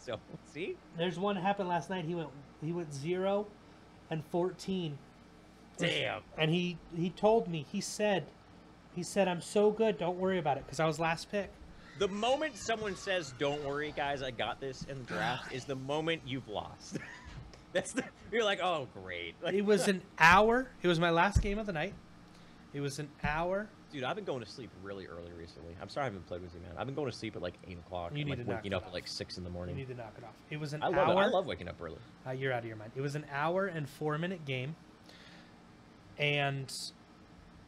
So see, There's one happened last night. He went he went zero and fourteen. damn. And he he told me he said he said I'm so good. Don't worry about it because I was last pick. The moment someone says, "Don't worry, guys, I got this" in the draft, is the moment you've lost. That's the you're like, "Oh, great." Like, It was an hour. It was my last game of the night. It was an hour. dude. I've been going to sleep really early recently. I'm sorry I haven't played with you, man. I've been going to sleep at like eight o'clock. You and, need like to knock waking it up off. at like six in the morning. You need to knock it off. It was an I love hour. it. I love waking up early. Uh, you're out of your mind. It was an hour and four minute game, and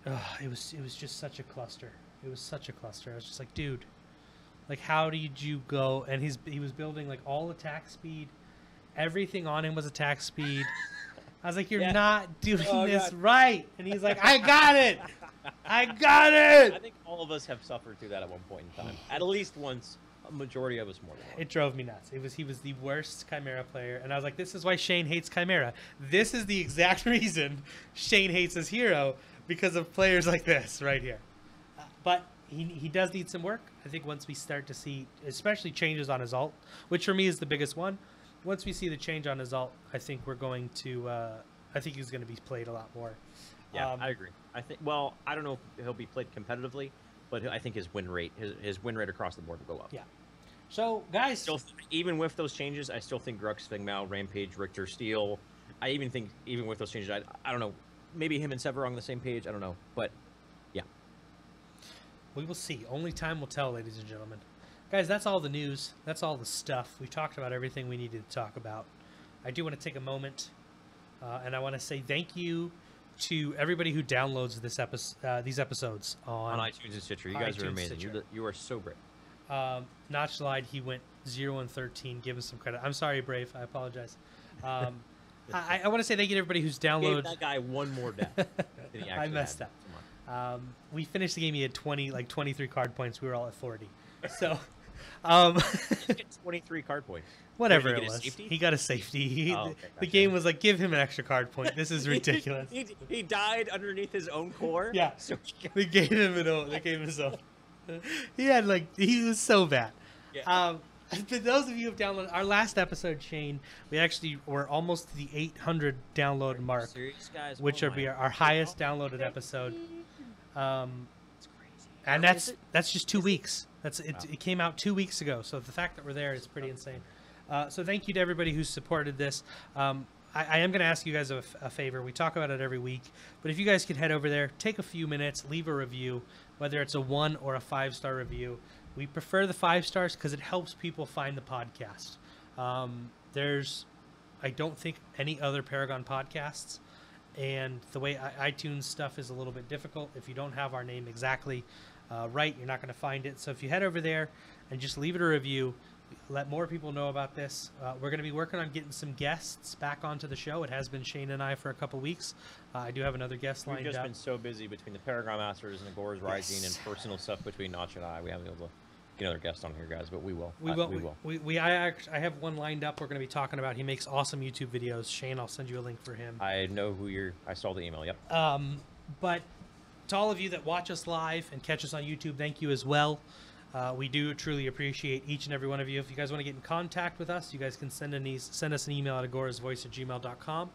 uh, it was it was just such a cluster. It was such a cluster. I was just like, dude, like how did you go? And he's he was building like all attack speed, everything on him was attack speed. I was like, you're Yeah. not doing Oh, this God. right. And he's like, I got it. I got it." I think all of us have suffered through that at one point in time. At least once. A majority of us more than once. It drove me nuts. It was he was the worst Khaimera player, and I was like, "This is why Shane hates Khaimera. This is the exact reason Shane hates his hero because of players like this right here." Uh, But he he does need some work. I think once we start to see, especially changes on his alt, which for me is the biggest one. Once we see the change on his ult, I think we're going to. Uh, I think he's going to be played a lot more. Yeah, Um, I agree. I think. Well, I don't know if he'll be played competitively, but I think his win rate, his, his win rate across the board will go up. Yeah. So guys, Still, even with those changes, I still think Grux, Feng Mao, Rampage, Riktor, Steel. I even think even with those changes, I, I don't know. Maybe him and Sever on the same page. I don't know, but yeah. We will see. Only time will tell, ladies and gentlemen. Guys, that's all the news. That's all the stuff. We talked about everything we needed to talk about. I do want to take a moment, uh, and I want to say thank you to everybody who downloads this episode, uh, these episodes on, On iTunes and Stitcher, you guys iTunes, are amazing. The, you are so great. Um, Notch lied. He went zero and thirteen. Give him some credit. I'm sorry, Brave. I apologize. Um, I, I want to say thank you to everybody who's Gave downloaded. that guy one more death I messed up. Um, we finished the game. He had 20, like 23 card points. We were all at 40. So, um, 23 card points. whatever it was, he got a safety. He, Oh, okay, the game was like, give him an extra card point. This is ridiculous. he, he died underneath his own core. Yeah. So got- they gave him an own. They gave him his own. He had like he was so bad. Yeah. Um, for those of you who have downloaded our last episode, Shane, we actually were almost to the 800 download mark, Serious which oh will be our, our highest downloaded episode. Um, and that's that's just two weeks. That's it. Wow. It came out two weeks ago, so the fact that we're there is pretty insane. Uh, so thank you to everybody who supported this. Um, I, I am going to ask you guys a favor. We talk about it every week, but if you guys could head over there, take a few minutes, leave a review, whether it's a one or a five star review. We prefer the five stars because it helps people find the podcast. Um, there's, I don't think any other Paragon podcasts and the way iTunes stuff is a little bit difficult. If you don't have our name exactly uh, right, you're not going to find it. So if you head over there and just leave it a review, let more people know about this. Uh, we're going to be working on getting some guests back onto the show. It has been Shane and I for a couple weeks. Uh, I do have another guest We've lined just up. been so busy between the Paragon Masters and Agor's Rising Yes. and personal stuff between Notch and I. We haven't been able to get another guest on here, guys, but we will. We Uh, will. we We, will. we, we I, act- I have one lined up. We're going to be talking about. He makes awesome YouTube videos. Shane, I'll send you a link for him. I know who you're. I saw the email. Yep. Um, but to all of you that watch us live and catch us on YouTube, thank you as well. Uh, we do truly appreciate each and every one of you. If you guys want to get in contact with us, you guys can send, an e- send us an email at agorasvoice at gmail.com.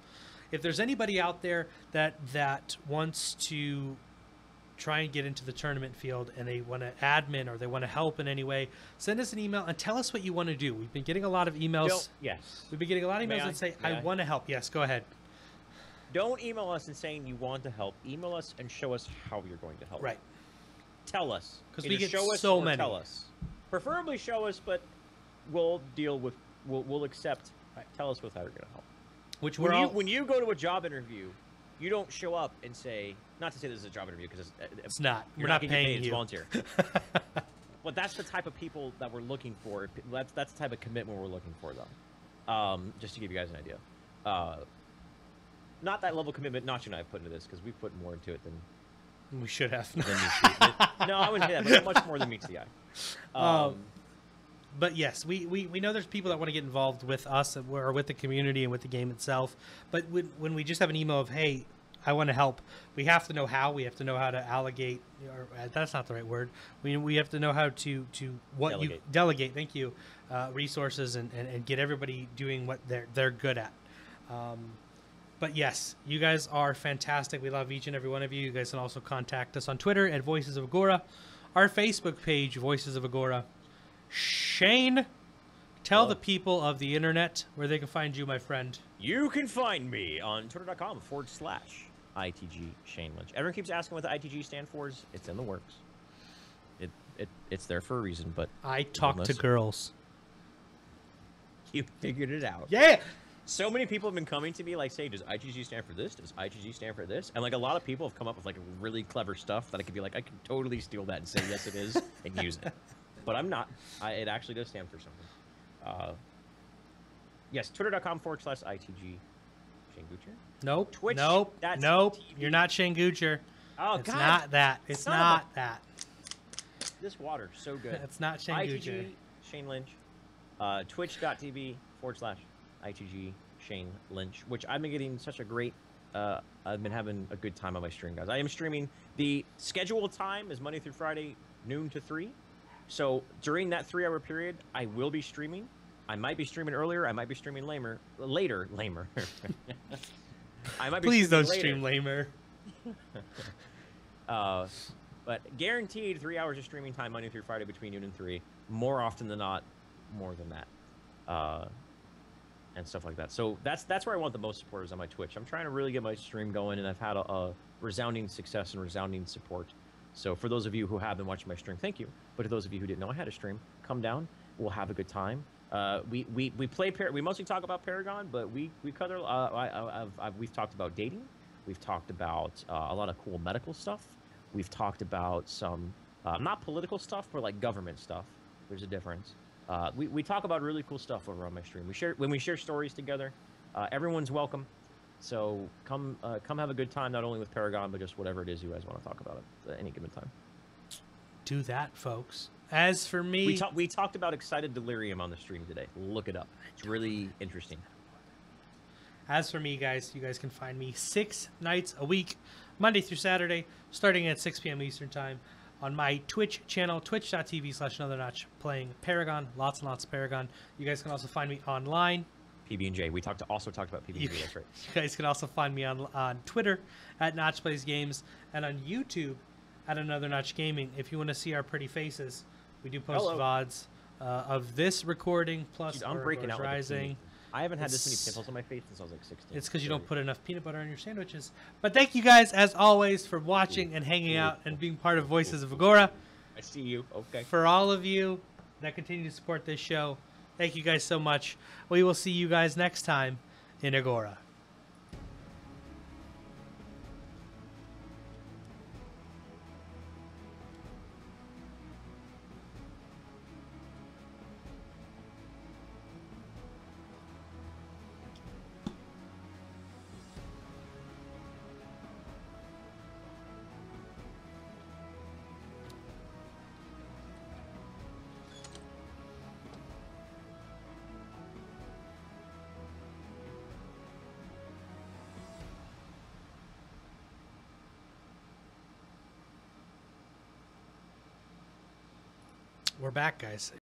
If there's anybody out there that that wants to try and get into the tournament field and they want to admin or they want to help in any way, send us an email and tell us what you want to do. We've been getting a lot of emails. Don't- yes. We've been getting a lot of May emails I? that say, I I? want to help. Yes, go ahead. Don't email us and saying you want to help. Email us and show us how you're going to help. Right. Tell us because we get show us so many. Tell us. Preferably show us, but we'll deal with. We'll, we'll accept. Right. Tell us with how you're going to help. Which we're When you, all. when you go to a job interview, you don't show up and say, not to say this is a job interview because it's, uh, It's not. We're not getting paying paid, it's volunteer. But that's the type of people that we're looking for. That's that's the type of commitment we're looking for, though. Um, just to give you guys an idea, uh, not that level of commitment Notch and I have put into this because we've put more into it than We should have. than meets the eye. No, I wouldn't say that, but much more than meets the eye. Um, Um, but yes, we, we, we know there's people that want to get involved with us or with the community and with the game itself. But when, when we just have an email of, hey, I want to help, we have to know how. We have to know how to allocate. Or, uh, that's not the right word. We, we have to know how to, to what you Delegate. delegate. Thank you. Uh, resources and, and, and get everybody doing what they're they're good at. Um, but yes, you guys are fantastic. We love each and every one of you. You guys can also contact us on Twitter at Voices of Agora, our Facebook page, Voices of Agora. Shane, tell Hello. the people of the internet where they can find you, my friend. You can find me on twitter.com forward slash ITG Shane Lynch. Everyone keeps asking what the ITG stand for. It's in the works. It, it It's there for a reason, but I talk to girls. you figured it out. Yeah. So many people have been coming to me like, say, does ITG stand for this? Does ITG stand for this? And like a lot of people have come up with like really clever stuff that I could be like, I can totally steal that and say yes it is and use it. But I'm not. I, it actually does stand for something. Uh, yes, twitter.com forward slash ITG Shane Gucci. Nope. Twitch, Nope. that's Nope. TV. You're not Shane Gucher. Oh it's God, not that. It's Son of a- not that. this water so good. It's not Shane ITG Gucher. Shane Lynch. Uh, Twitch.tv forward slash ITG Shane Lynch, which I've been getting such a great. Uh, I've been having a good time on my stream, guys. I am streaming. The scheduled time is Monday through Friday, noon to three. So during that three-hour period, I will be streaming. I might be streaming earlier. I might be streaming lamer, later, lamer. I might be Please don't later. stream lamer. Uh, but guaranteed three hours of streaming time Monday through Friday between noon and three. More often than not, more than that, uh, and stuff like that. So that's that's where I want the most supporters on my Twitch. I'm trying to really get my stream going, and I've had a, a resounding success and resounding support. So for those of you who have been watching my stream, thank you. But to those of you who didn't know I had a stream, come down. We'll have a good time. Uh, we, we, we play Par- we mostly talk about Paragon, but we we cover. Uh, I, I've, I've, we've talked about dating. We've talked about uh, a lot of cool medical stuff. We've talked about some uh, not political stuff, but like government stuff. There's a difference. Uh, we, we talk about really cool stuff over on my stream. We share when we share stories together. Uh, everyone's welcome. So come uh, come have a good time, not only with Paragon, but just whatever it is you guys want to talk about at any given time. Do that, folks. As for me, We, ta- we talked about excited delirium on the stream today. Look it up. It's really interesting. As for me, guys, you guys can find me six nights a week, Monday through Saturday, starting at 6 p.m. Eastern Time, on my Twitch channel, twitch.tv slash another notch, playing Paragon, lots and lots of Paragon. You guys can also find me online. PB and J. We talked to, also talked about PB&J, That's right. you guys can also find me on, on Twitter at Notch Plays Games and on YouTube at Another Notch Gaming. If you want to see our pretty faces, we do post Hello. VODs uh, of this recording plus Dude, I'm breaking out. Rising. Fiend. I haven't had this many It's- pimples on my face since I was like 16. It's because you don't put enough peanut butter on your sandwiches. But thank you guys, as always, for watching and hanging out and being part of Voices of Agora. I see you. Okay. For all of you that continue to support this show, thank you guys so much. We will see you guys next time in Agora. Back, guys.